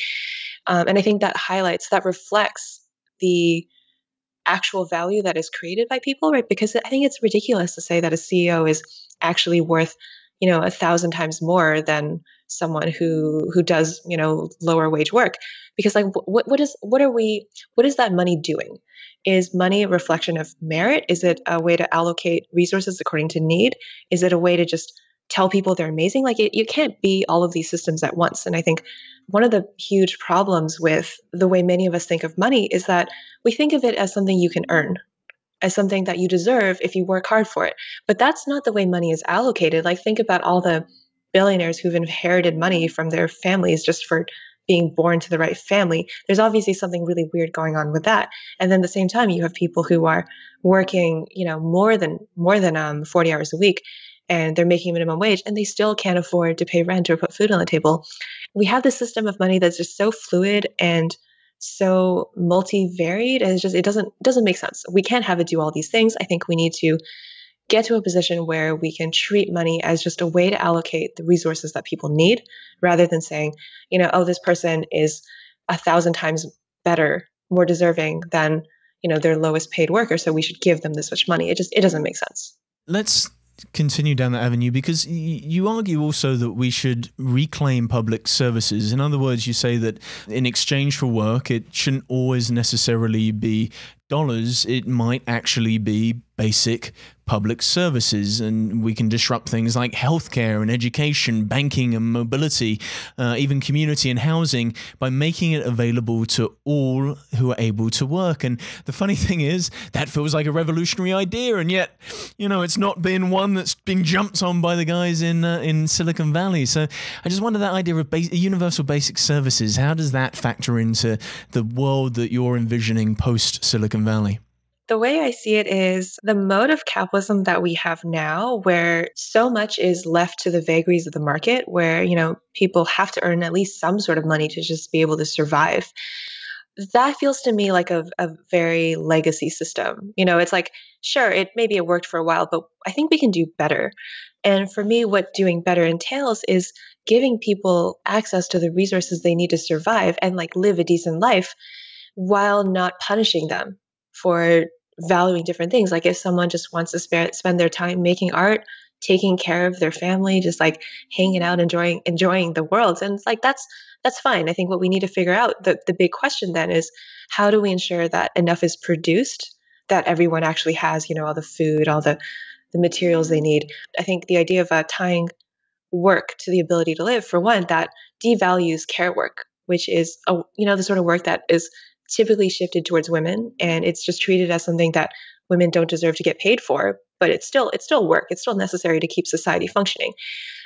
Um, and I think that highlights that reflects the actual value that is created by people, right? Because I think it's ridiculous to say that a CEO is actually worth, you know, a thousand times more than someone who who does, you know, lower wage work. Because like, what what is what are we? What is that money doing? Is money a reflection of merit? Is it a way to allocate resources according to need? Is it a way to just tell people they're amazing? Like, it, you can't be all of these systems at once. And I think one of the huge problems with the way many of us think of money is that we think of it as something you can earn, as something that you deserve if you work hard for it. But that's not the way money is allocated. Like, think about all the billionaires who've inherited money from their families just for being born to the right family. There's obviously something really weird going on with that. And then at the same time, you have people who are working, you know, more than more than um, 40 hours a week and they're making minimum wage and they still can't afford to pay rent or put food on the table. We have this system of money that's just so fluid and so multivariate and it's just it doesn't doesn't make sense. We can't have it do all these things. I think we need to get to a position where we can treat money as just a way to allocate the resources that people need rather than saying, you know, oh, this person is a thousand times better, more deserving than, you know, their lowest paid worker. So we should give them this much money. It just, it doesn't make sense. Let's continue down that avenue because you argue also that we should reclaim public services. In other words, you say that in exchange for work, it shouldn't always necessarily be dollars, it might actually be basic public services, and we can disrupt things like healthcare and education, banking and mobility, uh, even community and housing by making it available to all who are able to work. And the funny thing is, that feels like a revolutionary idea, and yet, you know, it's not been one that's been jumped on by the guys in uh, in Silicon Valley. So I just wonder that idea of universal basic services. How does that factor into the world that you're envisioning post Silicon Valley? The way I see it is the mode of capitalism that we have now, where so much is left to the vagaries of the market, where, you know, people have to earn at least some sort of money to just be able to survive. That feels to me like a, a very legacy system. You know, it's like, sure, it maybe it worked for a while, but I think we can do better. And for me, what doing better entails is giving people access to the resources they need to survive and like live a decent life while not punishing them for valuing different things. Like if someone just wants to spare, spend their time making art, taking care of their family, just like hanging out, enjoying enjoying the world, and it's like that's that's fine. I think what we need to figure out the the big question then is how do we ensure that enough is produced that everyone actually has, you know, all the food, all the the materials they need. I think the idea of uh, tying work to the ability to live, for one, that devalues care work, which is a, you know the sort of work that is typically shifted towards women and it's just treated as something that women don't deserve to get paid for but it's still it's still work. It's still necessary to keep society functioning.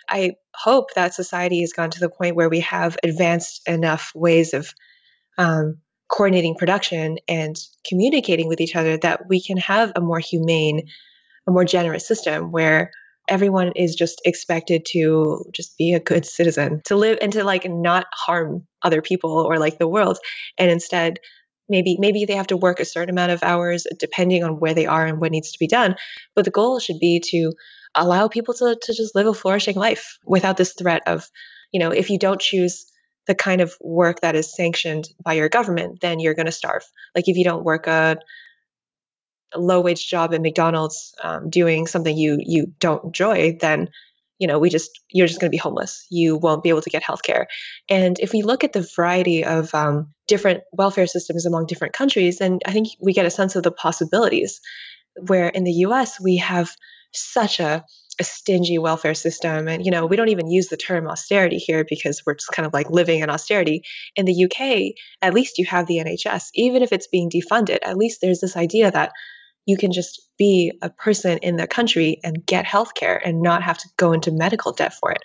I hope that society has gone to the point where we have advanced enough ways of um, coordinating production and communicating with each other that we can have a more humane, a more generous system where everyone is just expected to just be a good citizen, to live and to like not harm other people or like the world, and instead maybe maybe they have to work a certain amount of hours depending on where they are and what needs to be done. But the goal should be to allow people to, to just live a flourishing life without this threat of you know if you don't choose the kind of work that is sanctioned by your government then you're going to starve. Like if you don't work a, low wage job at mcdonald's um, doing something you you don't enjoy then you know, we just, you're just going to be homeless. You won't be able to get healthcare. And if we look at the variety of um, different welfare systems among different countries, then I think we get a sense of the possibilities. Where in the US, we have such a, a stingy welfare system. And, you know, we don't even use the term austerity here because we're just kind of like living in austerity. In the UK, at least you have the NHS. Even if it's being defunded, at least there's this idea that you can just be a person in the country and get healthcare and not have to go into medical debt for it.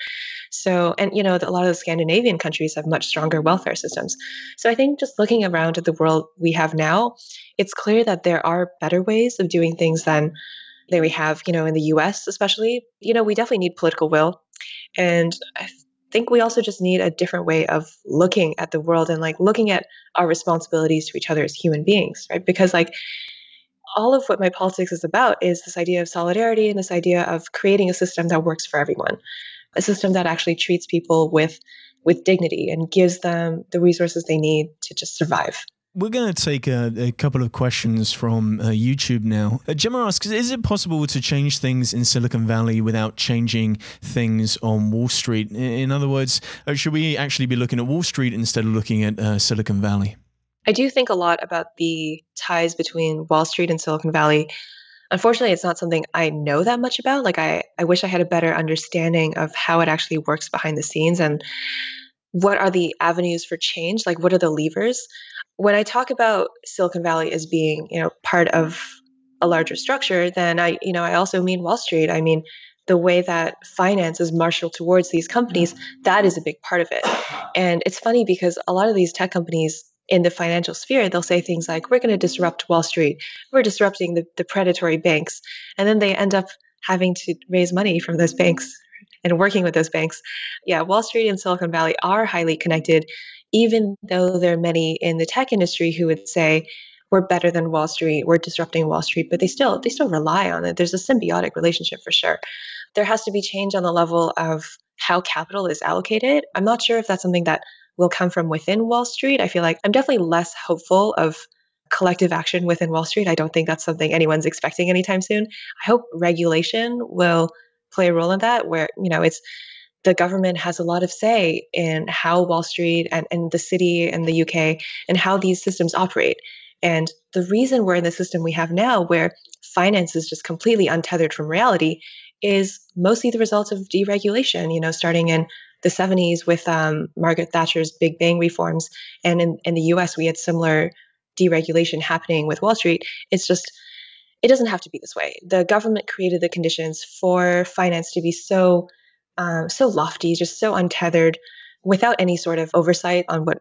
So, and you know, that a lot of the Scandinavian countries have much stronger welfare systems. So, I think just looking around at the world we have now, it's clear that there are better ways of doing things than that we have, you know, in the US, especially. You know, we definitely need political will. And I think we also just need a different way of looking at the world and like looking at our responsibilities to each other as human beings, right? Because like all of what my politics is about is this idea of solidarity and this idea of creating a system that works for everyone, a system that actually treats people with with dignity and gives them the resources they need to just survive. We're going to take a, a, couple of questions from uh, YouTube now. Uh, Gemma asks Is it possible to change things in Silicon Valley without changing things on Wall Street? In other words, uh, should we actually be looking at Wall Street instead of looking at uh, Silicon Valley? I do think a lot about the ties between Wall Street and Silicon Valley. Unfortunately, it's not something I know that much about. Like I, I wish I had a better understanding of how it actually works behind the scenes and what are the avenues for change? Like what are the levers? When I talk about Silicon Valley as being, you know, part of a larger structure, then I, you know, I also mean Wall Street. I mean the way that finance is marshaled towards these companies, that is a big part of it. And it's funny because a lot of these tech companies in the financial sphere, they'll say things like, we're going to disrupt Wall Street, we're disrupting the, the predatory banks. And then they end up having to raise money from those banks and working with those banks. Yeah, Wall Street and Silicon Valley are highly connected, even though there are many in the tech industry who would say, we're better than Wall Street, we're disrupting Wall Street, but they still they still rely on it. There's a symbiotic relationship for sure. There has to be change on the level of how capital is allocated. I'm not sure if that's something that will come from within Wall Street. I feel like I'm definitely less hopeful of collective action within Wall Street. I don't think that's something anyone's expecting anytime soon. I hope regulation will play a role in that, where, you know, it's the government has a lot of say in how Wall Street and, and the city and the UK and how these systems operate. And the reason we're in the system we have now, where finance is just completely untethered from reality, is mostly the result of deregulation, you know, starting in the 70s with um, Margaret Thatcher's Big Bang reforms. And in, in the US, we had similar deregulation happening with Wall Street. It's just, it doesn't have to be this way. The government created the conditions for finance to be so, um, so lofty, just so untethered, without any sort of oversight on what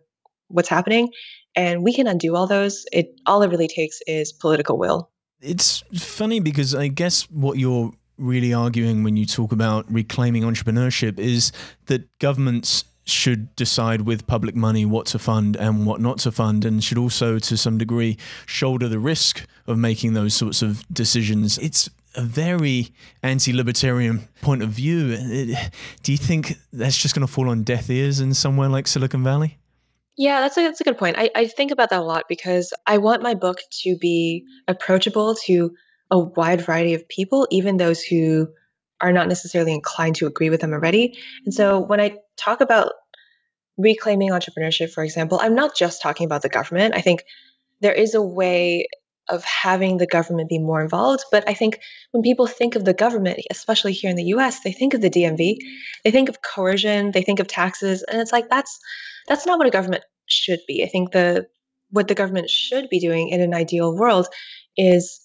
what's happening. And we can undo all those. It all it really takes is political will. It's funny because I guess what you're really arguing when you talk about reclaiming entrepreneurship is that governments should decide with public money what to fund and what not to fund, and should also, to some degree, shoulder the risk of making those sorts of decisions. It's a very anti libertarian point of view. Do you think that's just going to fall on deaf ears in somewhere like Silicon Valley? Yeah, that's a, that's a good point. I, I think about that a lot because I want my book to be approachable to a wide variety of people, even those who are not necessarily inclined to agree with them already. And so when I talk about reclaiming entrepreneurship, for example, I'm not just talking about the government. I think there is a way of having the government be more involved. But I think when people think of the government, especially here in the US, they think of the DMV, they think of coercion, they think of taxes, and it's like that's that's not what a government should be. I think the what the government should be doing in an ideal world is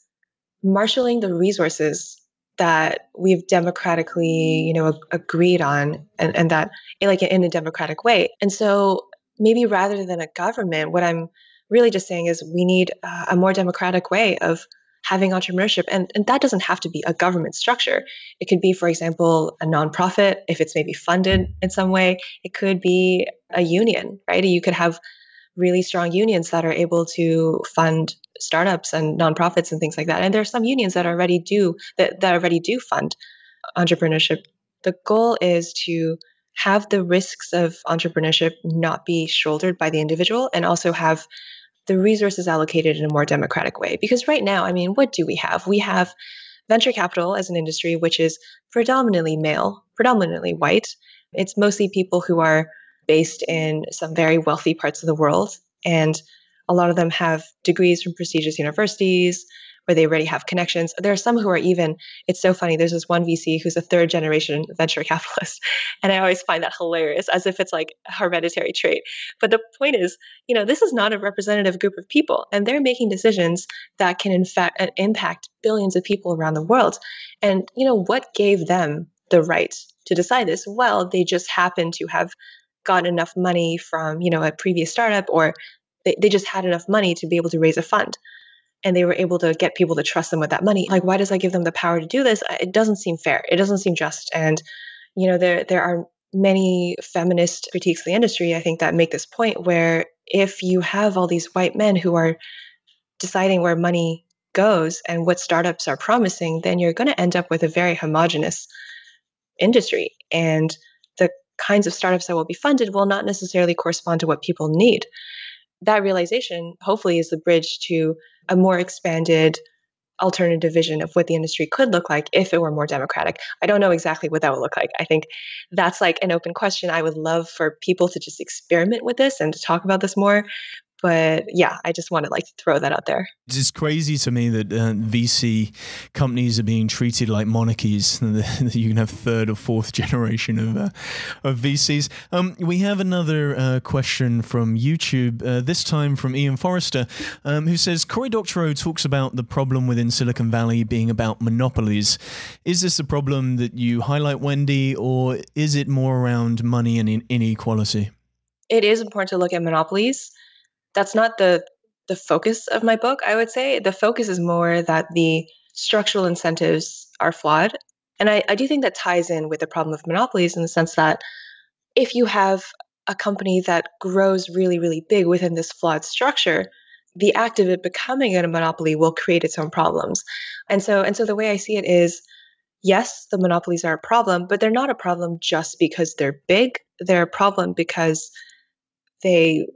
marshaling the resources that we've democratically, you know, agreed on and, and that like in a democratic way. And so maybe rather than a government, what I'm really just saying is we need a more democratic way of having entrepreneurship. And, and that doesn't have to be a government structure. It could be, for example, a nonprofit, if it's maybe funded in some way. It could be a union, right? You could have really strong unions that are able to fund startups and nonprofits and things like that. And there are some unions that already do that, that already do fund entrepreneurship. The goal is to have the risks of entrepreneurship not be shouldered by the individual and also have the resources allocated in a more democratic way. Because right now, I mean, what do we have? We have venture capital as an industry, which is predominantly male, predominantly white. It's mostly people who are based in some very wealthy parts of the world. And a lot of them have degrees from prestigious universities where they already have connections. There are some who are even, it's so funny. There's this one VC who's a third generation venture capitalist. And I always find that hilarious as if it's like a hereditary trait. But the point is, you know, this is not a representative group of people and they're making decisions that can in fact uh, impact billions of people around the world. And, you know, what gave them the right to decide this? Well, they just happen to have gotten enough money from, you know, a previous startup or they, they just had enough money to be able to raise a fund and they were able to get people to trust them with that money. Like, why does i give them the power to do this? It doesn't seem fair. It doesn't seem just. And, you know, there there are many feminist critiques of the industry, I think, that make this point where if you have all these white men who are deciding where money goes and what startups are promising, then you're going to end up with a very homogenous industry. And kinds of startups that will be funded will not necessarily correspond to what people need that realization hopefully is the bridge to a more expanded alternative vision of what the industry could look like if it were more democratic. I don't know exactly what that would look like. I think that's like an open question. I would love for people to just experiment with this and to talk about this more but yeah, I just want to like throw that out there. It's crazy to me that uh, VC companies are being treated like monarchies. you can have third or fourth generation of uh, of VCs. Um, we have another uh, question from YouTube. Uh, this time from Ian Forrester, um, who says Cory Doctorow talks about the problem within Silicon Valley being about monopolies. Is this a problem that you highlight, Wendy, or is it more around money and inequality? It is important to look at monopolies that's not the the focus of my book, I would say. The focus is more that the structural incentives are flawed. And I, I do think that ties in with the problem of monopolies in the sense that if you have a company that grows really, really big within this flawed structure, the act of it becoming a monopoly will create its own problems. And so and so the way I see it is yes, the monopolies are a problem, but they're not a problem just because they're big. They're a problem because they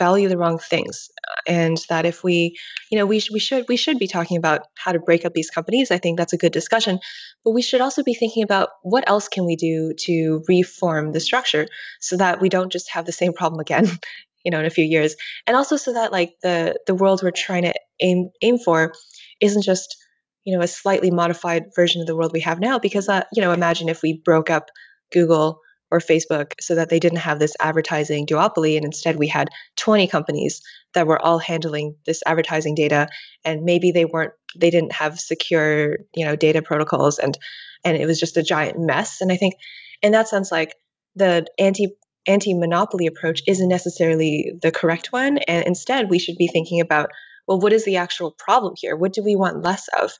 value the wrong things and that if we you know we, sh- we should we should be talking about how to break up these companies i think that's a good discussion but we should also be thinking about what else can we do to reform the structure so that we don't just have the same problem again you know in a few years and also so that like the the world we're trying to aim aim for isn't just you know a slightly modified version of the world we have now because uh, you know imagine if we broke up google or Facebook so that they didn't have this advertising duopoly and instead we had 20 companies that were all handling this advertising data and maybe they weren't they didn't have secure, you know, data protocols and and it was just a giant mess. And I think in that sense like the anti anti-monopoly approach isn't necessarily the correct one and instead we should be thinking about well what is the actual problem here? What do we want less of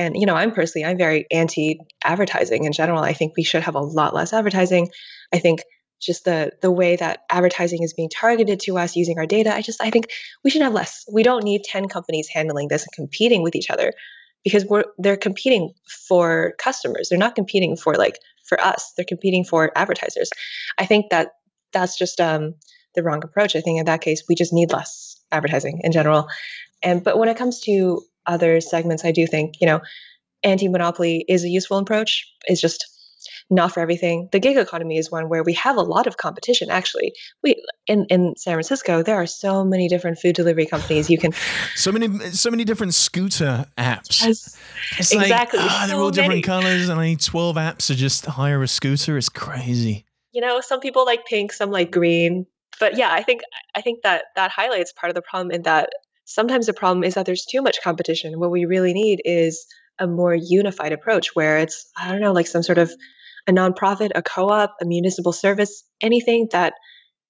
and, you know, I'm personally, I'm very anti advertising in general. I think we should have a lot less advertising. I think just the the way that advertising is being targeted to us using our data, I just I think we should have less. We don't need 10 companies handling this and competing with each other because we're they're competing for customers. They're not competing for like for us. They're competing for advertisers. I think that that's just um, the wrong approach. I think in that case we just need less advertising in general. And but when it comes to other segments, I do think, you know, anti monopoly is a useful approach. It's just not for everything. The gig economy is one where we have a lot of competition. Actually, we in in San Francisco there are so many different food delivery companies. You can so many so many different scooter apps. Yes, it's exactly. Like, ah, they're all different colors, and I need twelve apps to just hire a scooter. It's crazy. You know, some people like pink, some like green. But yeah, I think I think that that highlights part of the problem in that sometimes the problem is that there's too much competition. What we really need is a more unified approach where it's, I don't know, like some sort of a nonprofit, a co op, a municipal service, anything that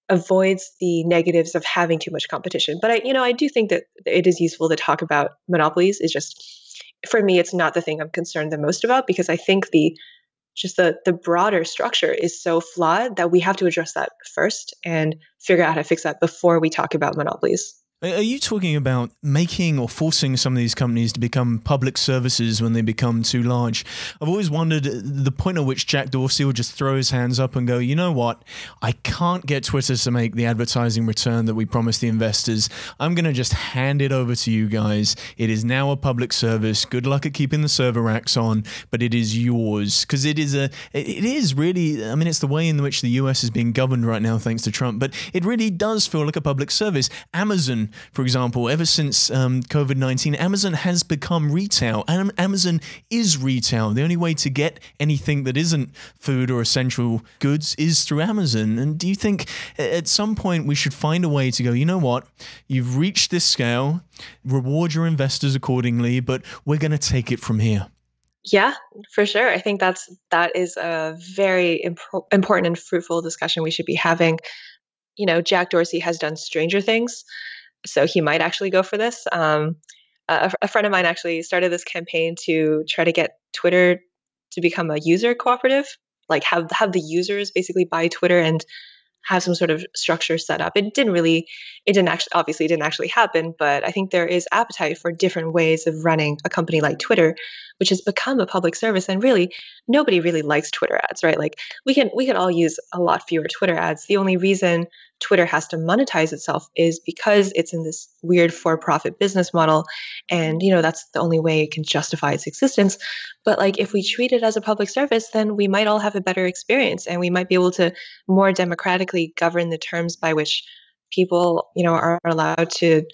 avoids the negatives of having too much competition. But I, you know, I do think that it is useful to talk about monopolies. It's just, for me, it's not the thing I'm concerned the most about because I think the just the the broader structure is so flawed that we have to address that first and figure out how to fix that before we talk about monopolies. Are you talking about making or forcing some of these companies to become public services when they become too large? I've always wondered the point at which Jack Dorsey will just throw his hands up and go, you know what? I can't get Twitter to make the advertising return that we promised the investors. I'm going to just hand it over to you guys. It is now a public service. Good luck at keeping the server racks on, but it is yours because it is a, it is really, I mean, it's the way in which the US is being governed right now, thanks to Trump, but it really does feel like a public service. Amazon for example, ever since um, COVID 19, Amazon has become retail. and Amazon is retail. The only way to get anything that isn't food or essential goods is through Amazon. And do you think at some point we should find a way to go, you know what? You've reached this scale, reward your investors accordingly, but we're going to take it from here? Yeah, for sure. I think that's that is a very imp- important and fruitful discussion we should be having. You know, Jack Dorsey has done stranger things so he might actually go for this. Um, a, a, friend of mine actually started this campaign to try to get Twitter to become a user cooperative, like have have the users basically buy Twitter and have some sort of structure set up. It didn't really, it didn't actually, obviously, didn't actually happen, but I think there is appetite for different ways of running a company like Twitter, which has become a public service. And really, nobody really likes Twitter ads, right? Like we can we can all use a lot fewer Twitter ads. The only reason Twitter has to monetize itself is because it's in this weird for-profit business model. And you know that's the only way it can justify its existence. But like if we treat it as a public service then we might all have a better experience and we might be able to more democratically govern the terms by which people you know are allowed to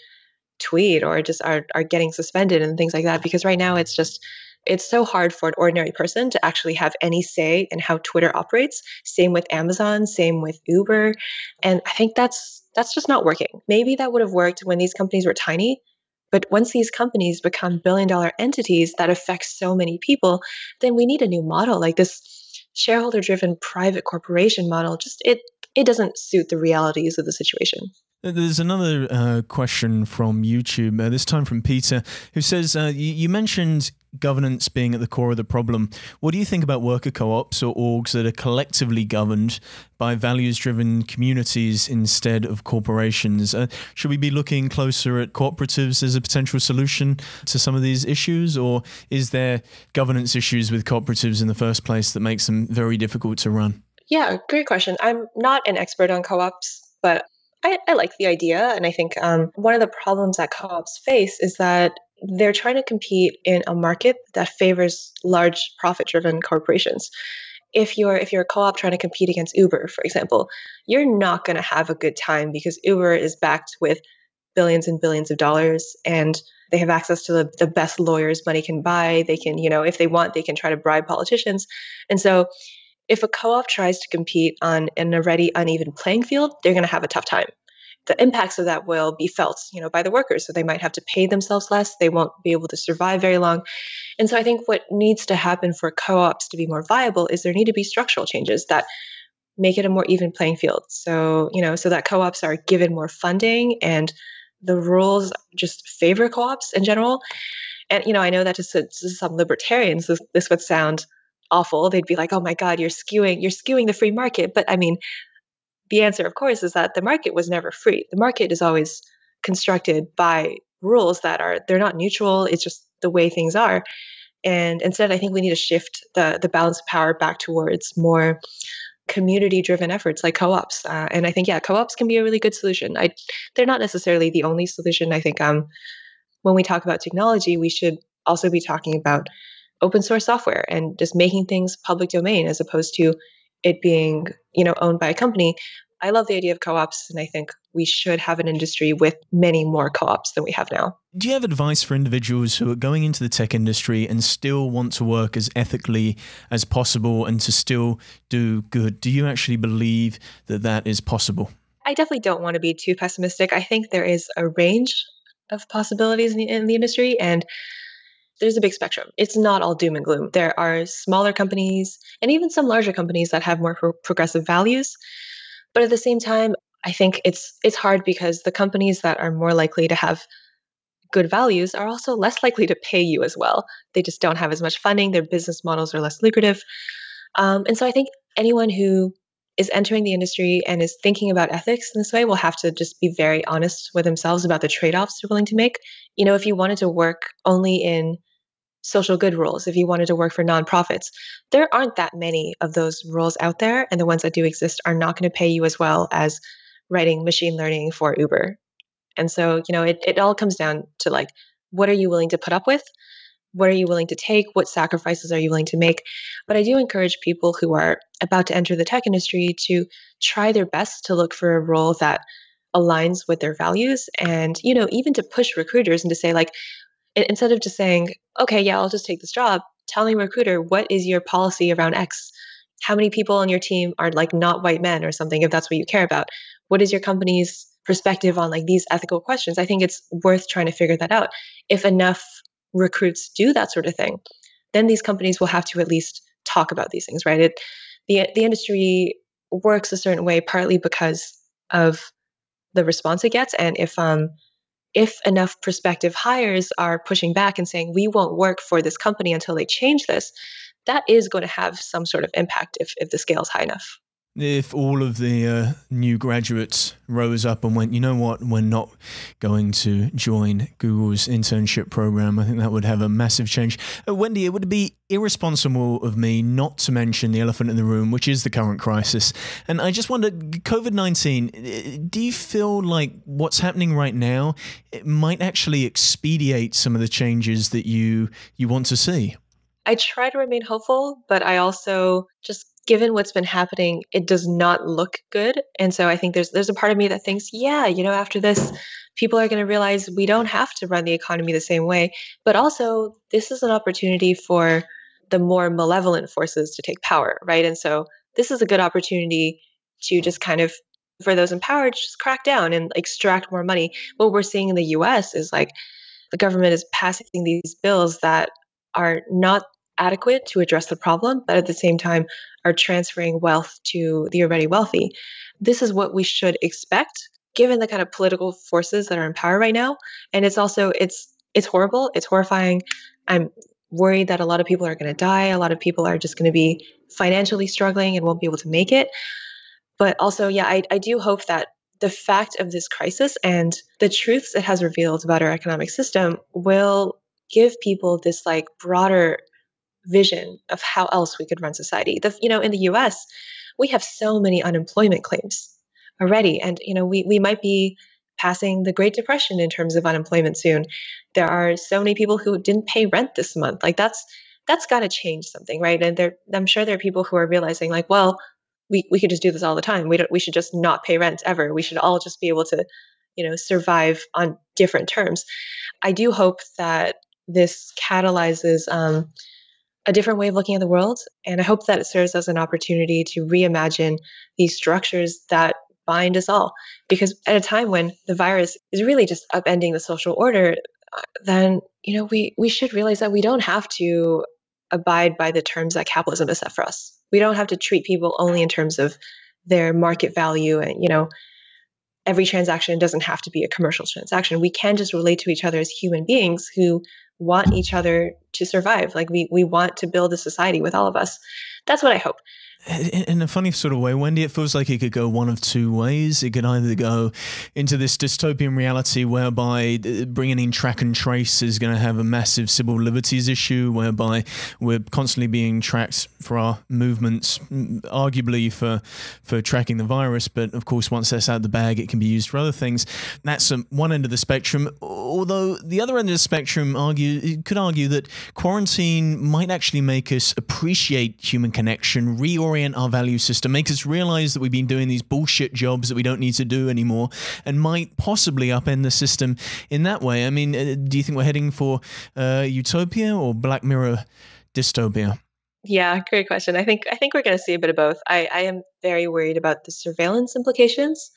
tweet or just are, are getting suspended and things like that. Because right now it's just it's so hard for an ordinary person to actually have any say in how Twitter operates. Same with Amazon, same with Uber. And I think that's that's just not working. Maybe that would have worked when these companies were tiny, but once these companies become billion dollar entities that affect so many people, then we need a new model. Like this shareholder driven private corporation model just it it doesn't suit the realities of the situation. There's another uh, question from YouTube, uh, this time from Peter, who says uh, you, you, mentioned governance being at the core of the problem. What do you think about worker co ops or orgs that are collectively governed by values driven communities instead of corporations? Uh, should we be looking closer at cooperatives as a potential solution to some of these issues, or is there governance issues with cooperatives in the first place that makes them very difficult to run? Yeah, great question. I'm not an expert on co ops, but I, I, like the idea. And I think um, one of the problems that co ops face is that they're trying to compete in a market that favors large profit driven corporations. If you're if you're a co-op trying to compete against Uber, for example, you're not going to have a good time because Uber is backed with billions and billions of dollars and they have access to the, the best lawyers money can buy. They can, you know, if they want, they can try to bribe politicians. And so if a co-op tries to compete on an already uneven playing field, they're going to have a tough time the impacts of that will be felt, you know, by the workers. So they might have to pay themselves less. They won't be able to survive very long. And so I think what needs to happen for co-ops to be more viable is there need to be structural changes that make it a more even playing field. So, you know, so that co-ops are given more funding and the rules just favor co-ops in general. And, you know, I know that to, to some libertarians, this, this would sound awful. They'd be like, oh my God, you're skewing, you're skewing the free market. But I mean, the answer, of course, is that the market was never free. The market is always constructed by rules that are they're not neutral. It's just the way things are. And instead, I think we need to shift the the balance of power back towards more community driven efforts like co-ops. Uh, and I think yeah, co-ops can be a really good solution. I they're not necessarily the only solution. I think um when we talk about technology, we should also be talking about open source software and just making things public domain as opposed to it being you know owned by a company. I love the idea of co-ops and i think we should have an industry with many more co-ops than we have now. Do you have advice for individuals who are going into the tech industry and still want to work as ethically as possible and to still do good? Do you actually believe that that is possible? I definitely don't want to be too pessimistic. I think there is a range of possibilities in the, in the industry and there's a big spectrum. It's not all doom and gloom. There are smaller companies and even some larger companies that have more pro- progressive values. But at the same time, I think it's it's hard because the companies that are more likely to have good values are also less likely to pay you as well. They just don't have as much funding. Their business models are less lucrative. Um, and so I think anyone who is entering the industry and is thinking about ethics in this way will have to just be very honest with themselves about the trade-offs they're willing to make. You know, if you wanted to work only in social good roles, if you wanted to work for nonprofits, there aren't that many of those roles out there, and the ones that do exist are not going to pay you as well as writing machine learning for Uber. And so, you know, it, it all comes down to like, what are you willing to put up with? What are you willing to take? What sacrifices are you willing to make? But I do encourage people who are about to enter the tech industry to try their best to look for a role that aligns with their values and, you know, even to push recruiters and to say, like, instead of just saying, okay, yeah, I'll just take this job, tell me, recruiter, what is your policy around X? How many people on your team are like not white men or something, if that's what you care about? What is your company's perspective on like these ethical questions? I think it's worth trying to figure that out. If enough recruits do that sort of thing, then these companies will have to at least talk about these things, right? It, the the industry works a certain way partly because of the response it gets, and if um if enough prospective hires are pushing back and saying we won't work for this company until they change this, that is going to have some sort of impact if if the scale is high enough if all of the uh, new graduates rose up and went, you know what, we're not going to join Google's internship program, I think that would have a massive change. Uh, Wendy, it would be irresponsible of me not to mention the elephant in the room, which is the current crisis. And I just wonder, COVID 19, uh, do you feel like what's happening right now might actually expedite some of the changes that you you want to see? I try to remain hopeful, but I also just given what's been happening, it does not look good. And so I think there's there's a part of me that thinks, yeah, you know, after this, people are going to realize we don't have to run the economy the same way. But also, this is an opportunity for the more malevolent forces to take power, right? And so this is a good opportunity to just kind of for those in power just crack down and extract more money. What we're seeing in the US is like the government is passing these bills that are not adequate to address the problem, but at the same time are transferring wealth to the already wealthy. This is what we should expect given the kind of political forces that are in power right now. And it's also it's it's horrible, it's horrifying. I'm worried that a lot of people are going to die, a lot of people are just going to be financially struggling and won't be able to make it. But also, yeah, I, I do hope that the fact of this crisis and the truths it has revealed about our economic system will give people this like broader vision of how else we could run society. The, you know, in the US, we have so many unemployment claims already. And, you know, we, we might be passing the Great Depression in terms of unemployment soon. There are so many people who didn't pay rent this month. Like that's that's got to change something, right? And there, I'm sure there are people who are realizing, like, well, we, we could just do this all the time. We don't. We should just not pay rent ever. We should all just be able to, you know, survive on different terms. I do hope that this catalyzes um, a different way of looking at the world. And I hope that it serves as an opportunity to reimagine these structures that bind us all. Because at a time when the virus is really just upending the social order, uh, then you know we we should realize that we don't have to abide by the terms that capitalism has set for us. We don't have to treat people only in terms of their market value and you know every transaction doesn't have to be a commercial transaction. We can just relate to each other as human beings who want each other to survive. Like we we want to build a society with all of us. That's what I hope in a funny sort of way, Wendy, it feels like it could go one of two ways. It could either go into this dystopian reality whereby uh, bringing in track and trace is going to have a massive civil liberties issue, whereby we're constantly being tracked for our movements, arguably for for tracking the virus. But of course, once that's out of the bag, it can be used for other things. That's um, one end of the spectrum. Although the other end of the spectrum argue could argue that quarantine might actually make us appreciate human connection, reorient reorient our value system, make us realize that we've been doing these bullshit jobs that we don't need to do anymore, and might possibly upend the system in that way. I mean, uh, do you think we're heading for uh, utopia or Black Mirror dystopia? Yeah, great question. I think I think we're going to see a bit of both. I, I am very worried about the surveillance implications.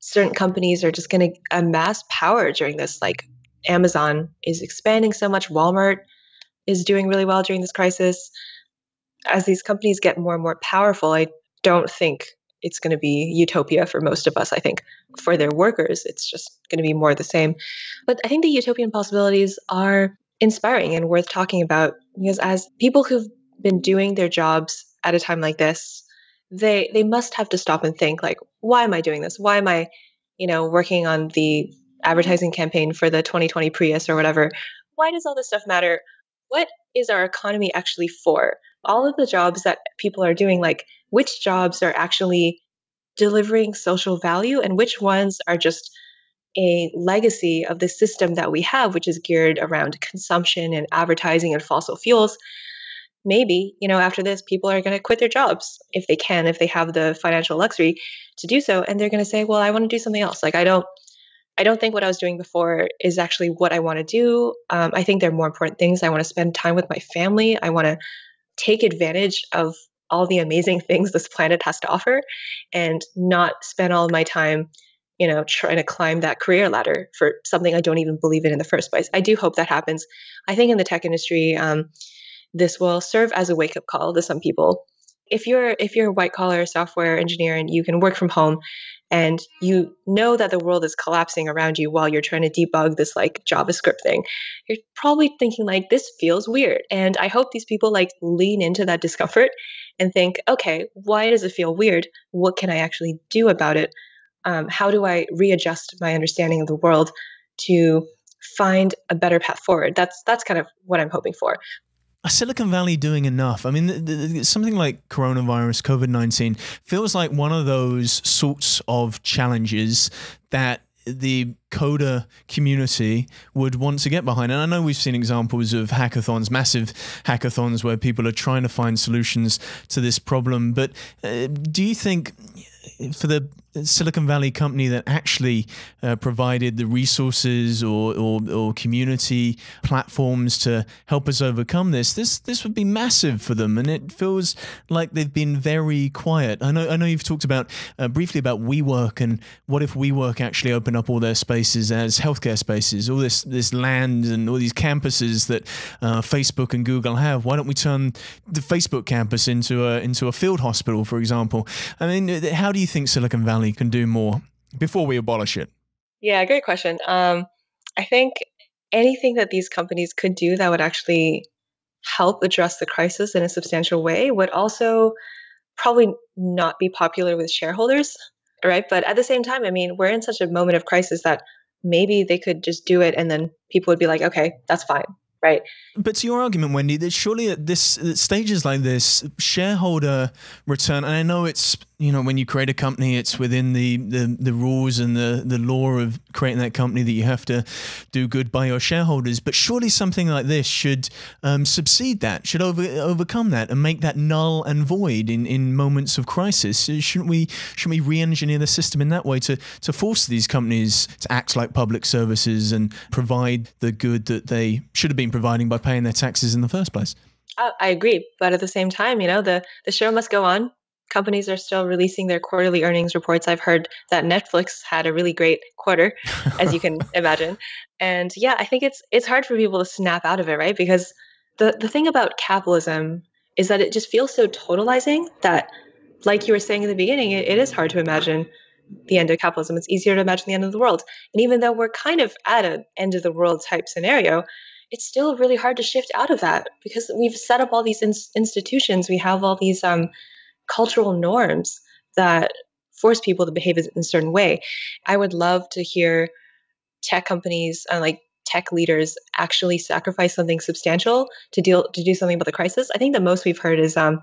Certain companies are just going to amass power during this. Like Amazon is expanding so much. Walmart is doing really well during this crisis. As these companies get more and more powerful, I don't think it's going to be utopia for most of us. I think for their workers, it's just going to be more the same. But I think the utopian possibilities are inspiring and worth talking about because as people who've been doing their jobs at a time like this, they they must have to stop and think like, why am I doing this? Why am I, you know, working on the advertising campaign for the 2020 Prius or whatever? Why does all this stuff matter? What is our economy actually for? All of the jobs that people are doing, like which jobs are actually delivering social value and which ones are just a legacy of the system that we have, which is geared around consumption and advertising and fossil fuels. Maybe, you know, after this, people are going to quit their jobs if they can, if they have the financial luxury to do so. And they're going to say, well, I want to do something else. Like, I don't. I don't think what I was doing before is actually what I want to do. Um, I think there are more important things. I want to spend time with my family. I want to take advantage of all the amazing things this planet has to offer and not spend all my time you know trying to climb that career ladder for something i don't even believe in in the first place. I do hope that happens. I think in the tech industry um, this will serve as a wake-up call to some people. If you're if you're a white collar software engineer and you can work from home and you know that the world is collapsing around you while you're trying to debug this like javascript thing you're probably thinking like this feels weird. And i hope these people like lean into that discomfort and think okay why does it feel weird? What can i actually do about it? Um, how do i readjust my understanding of the world to find a better path forward? That's that's kind of what i'm hoping for Silicon Valley doing enough? I mean, something like coronavirus, COVID 19 feels like one of those sorts of challenges that the coder community would want to get behind. And I know we've seen examples of hackathons, massive hackathons, where people are trying to find solutions to this problem. But uh, do you think for the Silicon Valley company that actually uh, provided the resources or, or, or, community platforms to help us overcome this, this this would be massive for them, and it feels like they've been very quiet. I know I know you've talked about uh, briefly about WeWork and what if WeWork actually opened up all their spaces as healthcare spaces, all this this land and all these campuses that uh, Facebook and Google have. Why don't we turn the Facebook campus into a into a field hospital, for example? I mean, how do you think Silicon Valley can do more before we abolish it? Yeah, great question. Um, I think anything that these companies could do that would actually help address the crisis in a substantial way would also probably not be popular with shareholders, right? But at the same time, I mean, we're in such a moment of crisis that maybe they could just do it and then people would be like, okay, that's fine right? But to your argument, Wendy, that surely at this at stages like this, shareholder return, and I know it's you know when you create a company, it's within the the, the rules and the the law of creating that company that you have to do good by your shareholders. But surely something like this should um, that, should over overcome that, and make that null and void in, in moments of crisis. Shouldn't we shouldn't we re-engineer the system in that way to to force these companies to act like public services and provide the good that they should have been providing by paying their taxes in the first place. I agree, but at the same time, you know, the the show must go on. Companies are still releasing their quarterly earnings reports. I've heard that Netflix had a really great quarter, as you can imagine. And yeah, I think it's it's hard for people to snap out of it, right? Because the the thing about capitalism is that it just feels so totalizing that, like you were saying in the beginning, it, it is hard to imagine the end of capitalism. It's easier to imagine the end of the world. And even though we're kind of at an end of the world type scenario, it's still really hard to shift out of that because we've set up all these in- institutions, we have all these um, cultural norms that force people to behave in a certain way. I would love to hear tech companies and uh, like tech leaders actually sacrifice something substantial to deal to do something about the crisis. I think the most we've heard is um,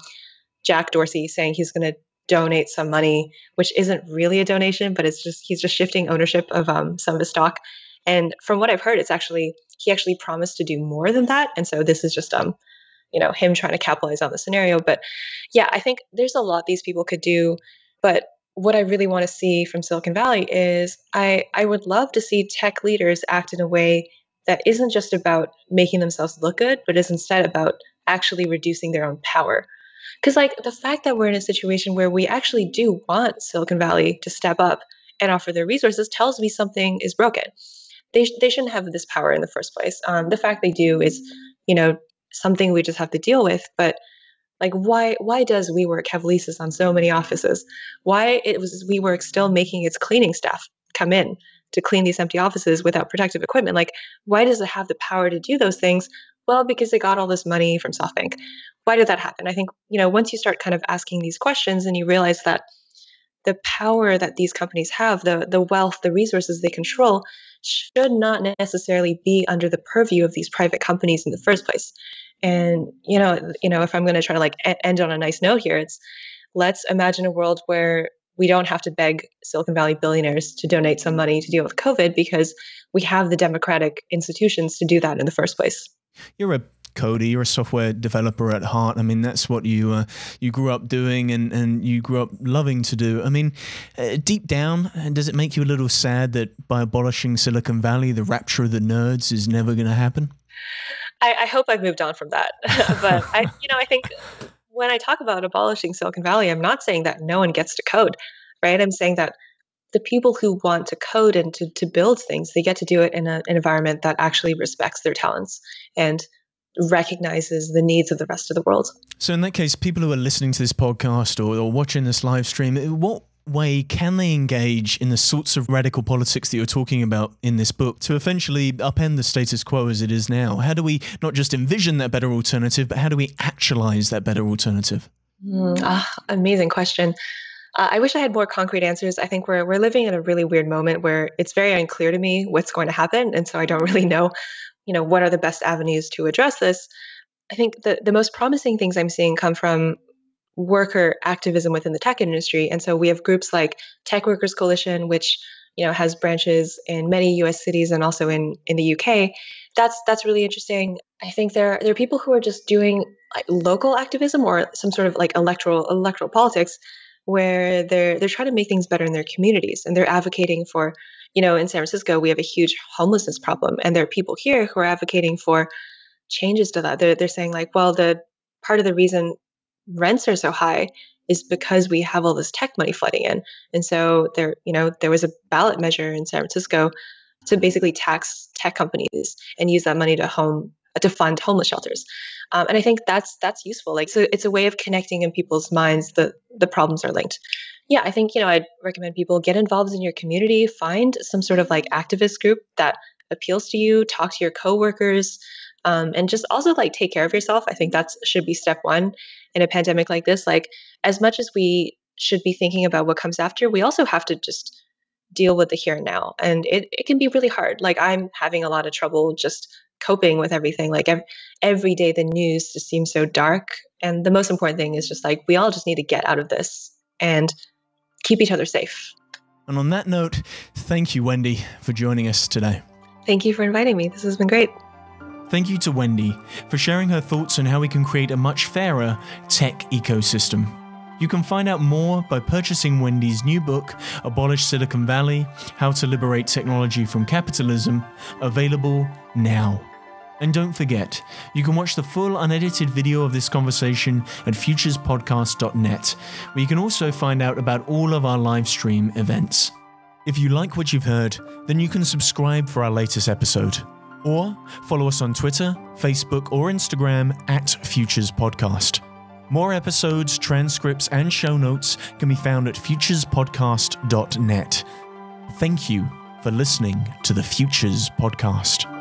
Jack Dorsey saying he's going to donate some money, which isn't really a donation, but it's just he's just shifting ownership of um, some of his stock. And from what I've heard, it's actually he actually promised to do more than that. And so this is just um, you know, him trying to capitalize on the scenario. But yeah, I think there's a lot these people could do. But what I really want to see from Silicon Valley is I, I would love to see tech leaders act in a way that isn't just about making themselves look good, but is instead about actually reducing their own power. Because, like, the fact that we're in a situation where we actually do want Silicon Valley to step up and offer their resources tells me something is broken they, sh- they shouldn't have this power in the first place. Um, the fact they do is, you know, something we just have to deal with. But like why why does WeWork have leases on so many offices? Why it was WeWork still making its cleaning staff come in to clean these empty offices without protective equipment? Like why does it have the power to do those things? Well, because it got all this money from SoftBank. Why did that happen? I think, you know, once you start kind of asking these questions and you realize that the power that these companies have, the the wealth, the resources they control, should not necessarily be under the purview of these private companies in the first place. And you know, you know, if I'm going to try to like end on a nice note here, it's let's imagine a world where we don't have to beg Silicon Valley billionaires to donate some money to deal with COVID because we have the democratic institutions to do that in the first place. You're a coder, you're a software developer at heart. I mean, that's what you uh, you grew up doing and, and you grew up loving to do. I mean, uh, deep down, does it make you a little sad that by abolishing Silicon Valley, the rapture of the nerds is never going to happen? I, I, hope I've moved on from that. but I, you know, I think when I talk about abolishing Silicon Valley, I'm not saying that no one gets to code, right? I'm saying that the people who want to code and to, to build things, they get to do it in a, an environment that actually respects their talents and recognizes the needs of the rest of the world. So, in that case, people who are listening to this podcast or, or watching this live stream, what way can they engage in the sorts of radical politics that you're talking about in this book to eventually upend the status quo as it is now? How do we not just envision that better alternative, but how do we actualize that better alternative? Mm, ah, amazing question. Uh, I wish I had more concrete answers. I think we're we're living in a really weird moment where it's very unclear to me what's going to happen, and so I don't really know you know, what are the best avenues to address this? I think the, the most promising things I'm seeing come from worker activism within the tech industry. And so we have groups like Tech Workers Coalition, which you know has branches in many US cities and also in, in the UK. That's that's really interesting. I think there there are people who are just doing local activism or some sort of like electoral electoral politics where they're they're trying to make things better in their communities and they're advocating for you know, in San Francisco, we have a huge homelessness problem, and there are people here who are advocating for changes to that. They're, they're saying, like, well, the part of the reason rents are so high is because we have all this tech money flooding in. And so there, you know, there was a ballot measure in San Francisco to basically tax tech companies and use that money to home to fund homeless shelters. Um, and I think that's that's useful. Like, so it's a way of connecting in people's minds that the problems are linked yeah, I think, you know, I'd recommend people get involved in your community, find some sort of like activist group that appeals to you, talk to your coworkers, um, and just also like take care of yourself. I think that should be step one in a pandemic like this. Like, as much as we should be thinking about what comes after, we also have to just deal with the here and now. And it, it can be really hard. Like, I'm having a lot of trouble just coping with everything. Like, every, every day the news just seems so dark. And the most important thing is just like, we all just need to get out of this and keep each other safe. And on that note, thank you, Wendy, for joining us today. Thank you for inviting me. This has been great. Thank you to Wendy for sharing her thoughts on how we can create a much fairer tech ecosystem. You can find out more by purchasing Wendy's new book, Abolish Silicon Valley How to Liberate Technology from Capitalism, available now. And don't forget, you can watch the full unedited video of this conversation at futurespodcast.net, where you can also find out about all of our live stream events. If you like what you've heard, then you can subscribe for our latest episode. Or follow us on Twitter, Facebook, or Instagram at Futures Podcast. More episodes, transcripts, and show notes can be found at futurespodcast.net. Thank you for listening to the Futures Podcast.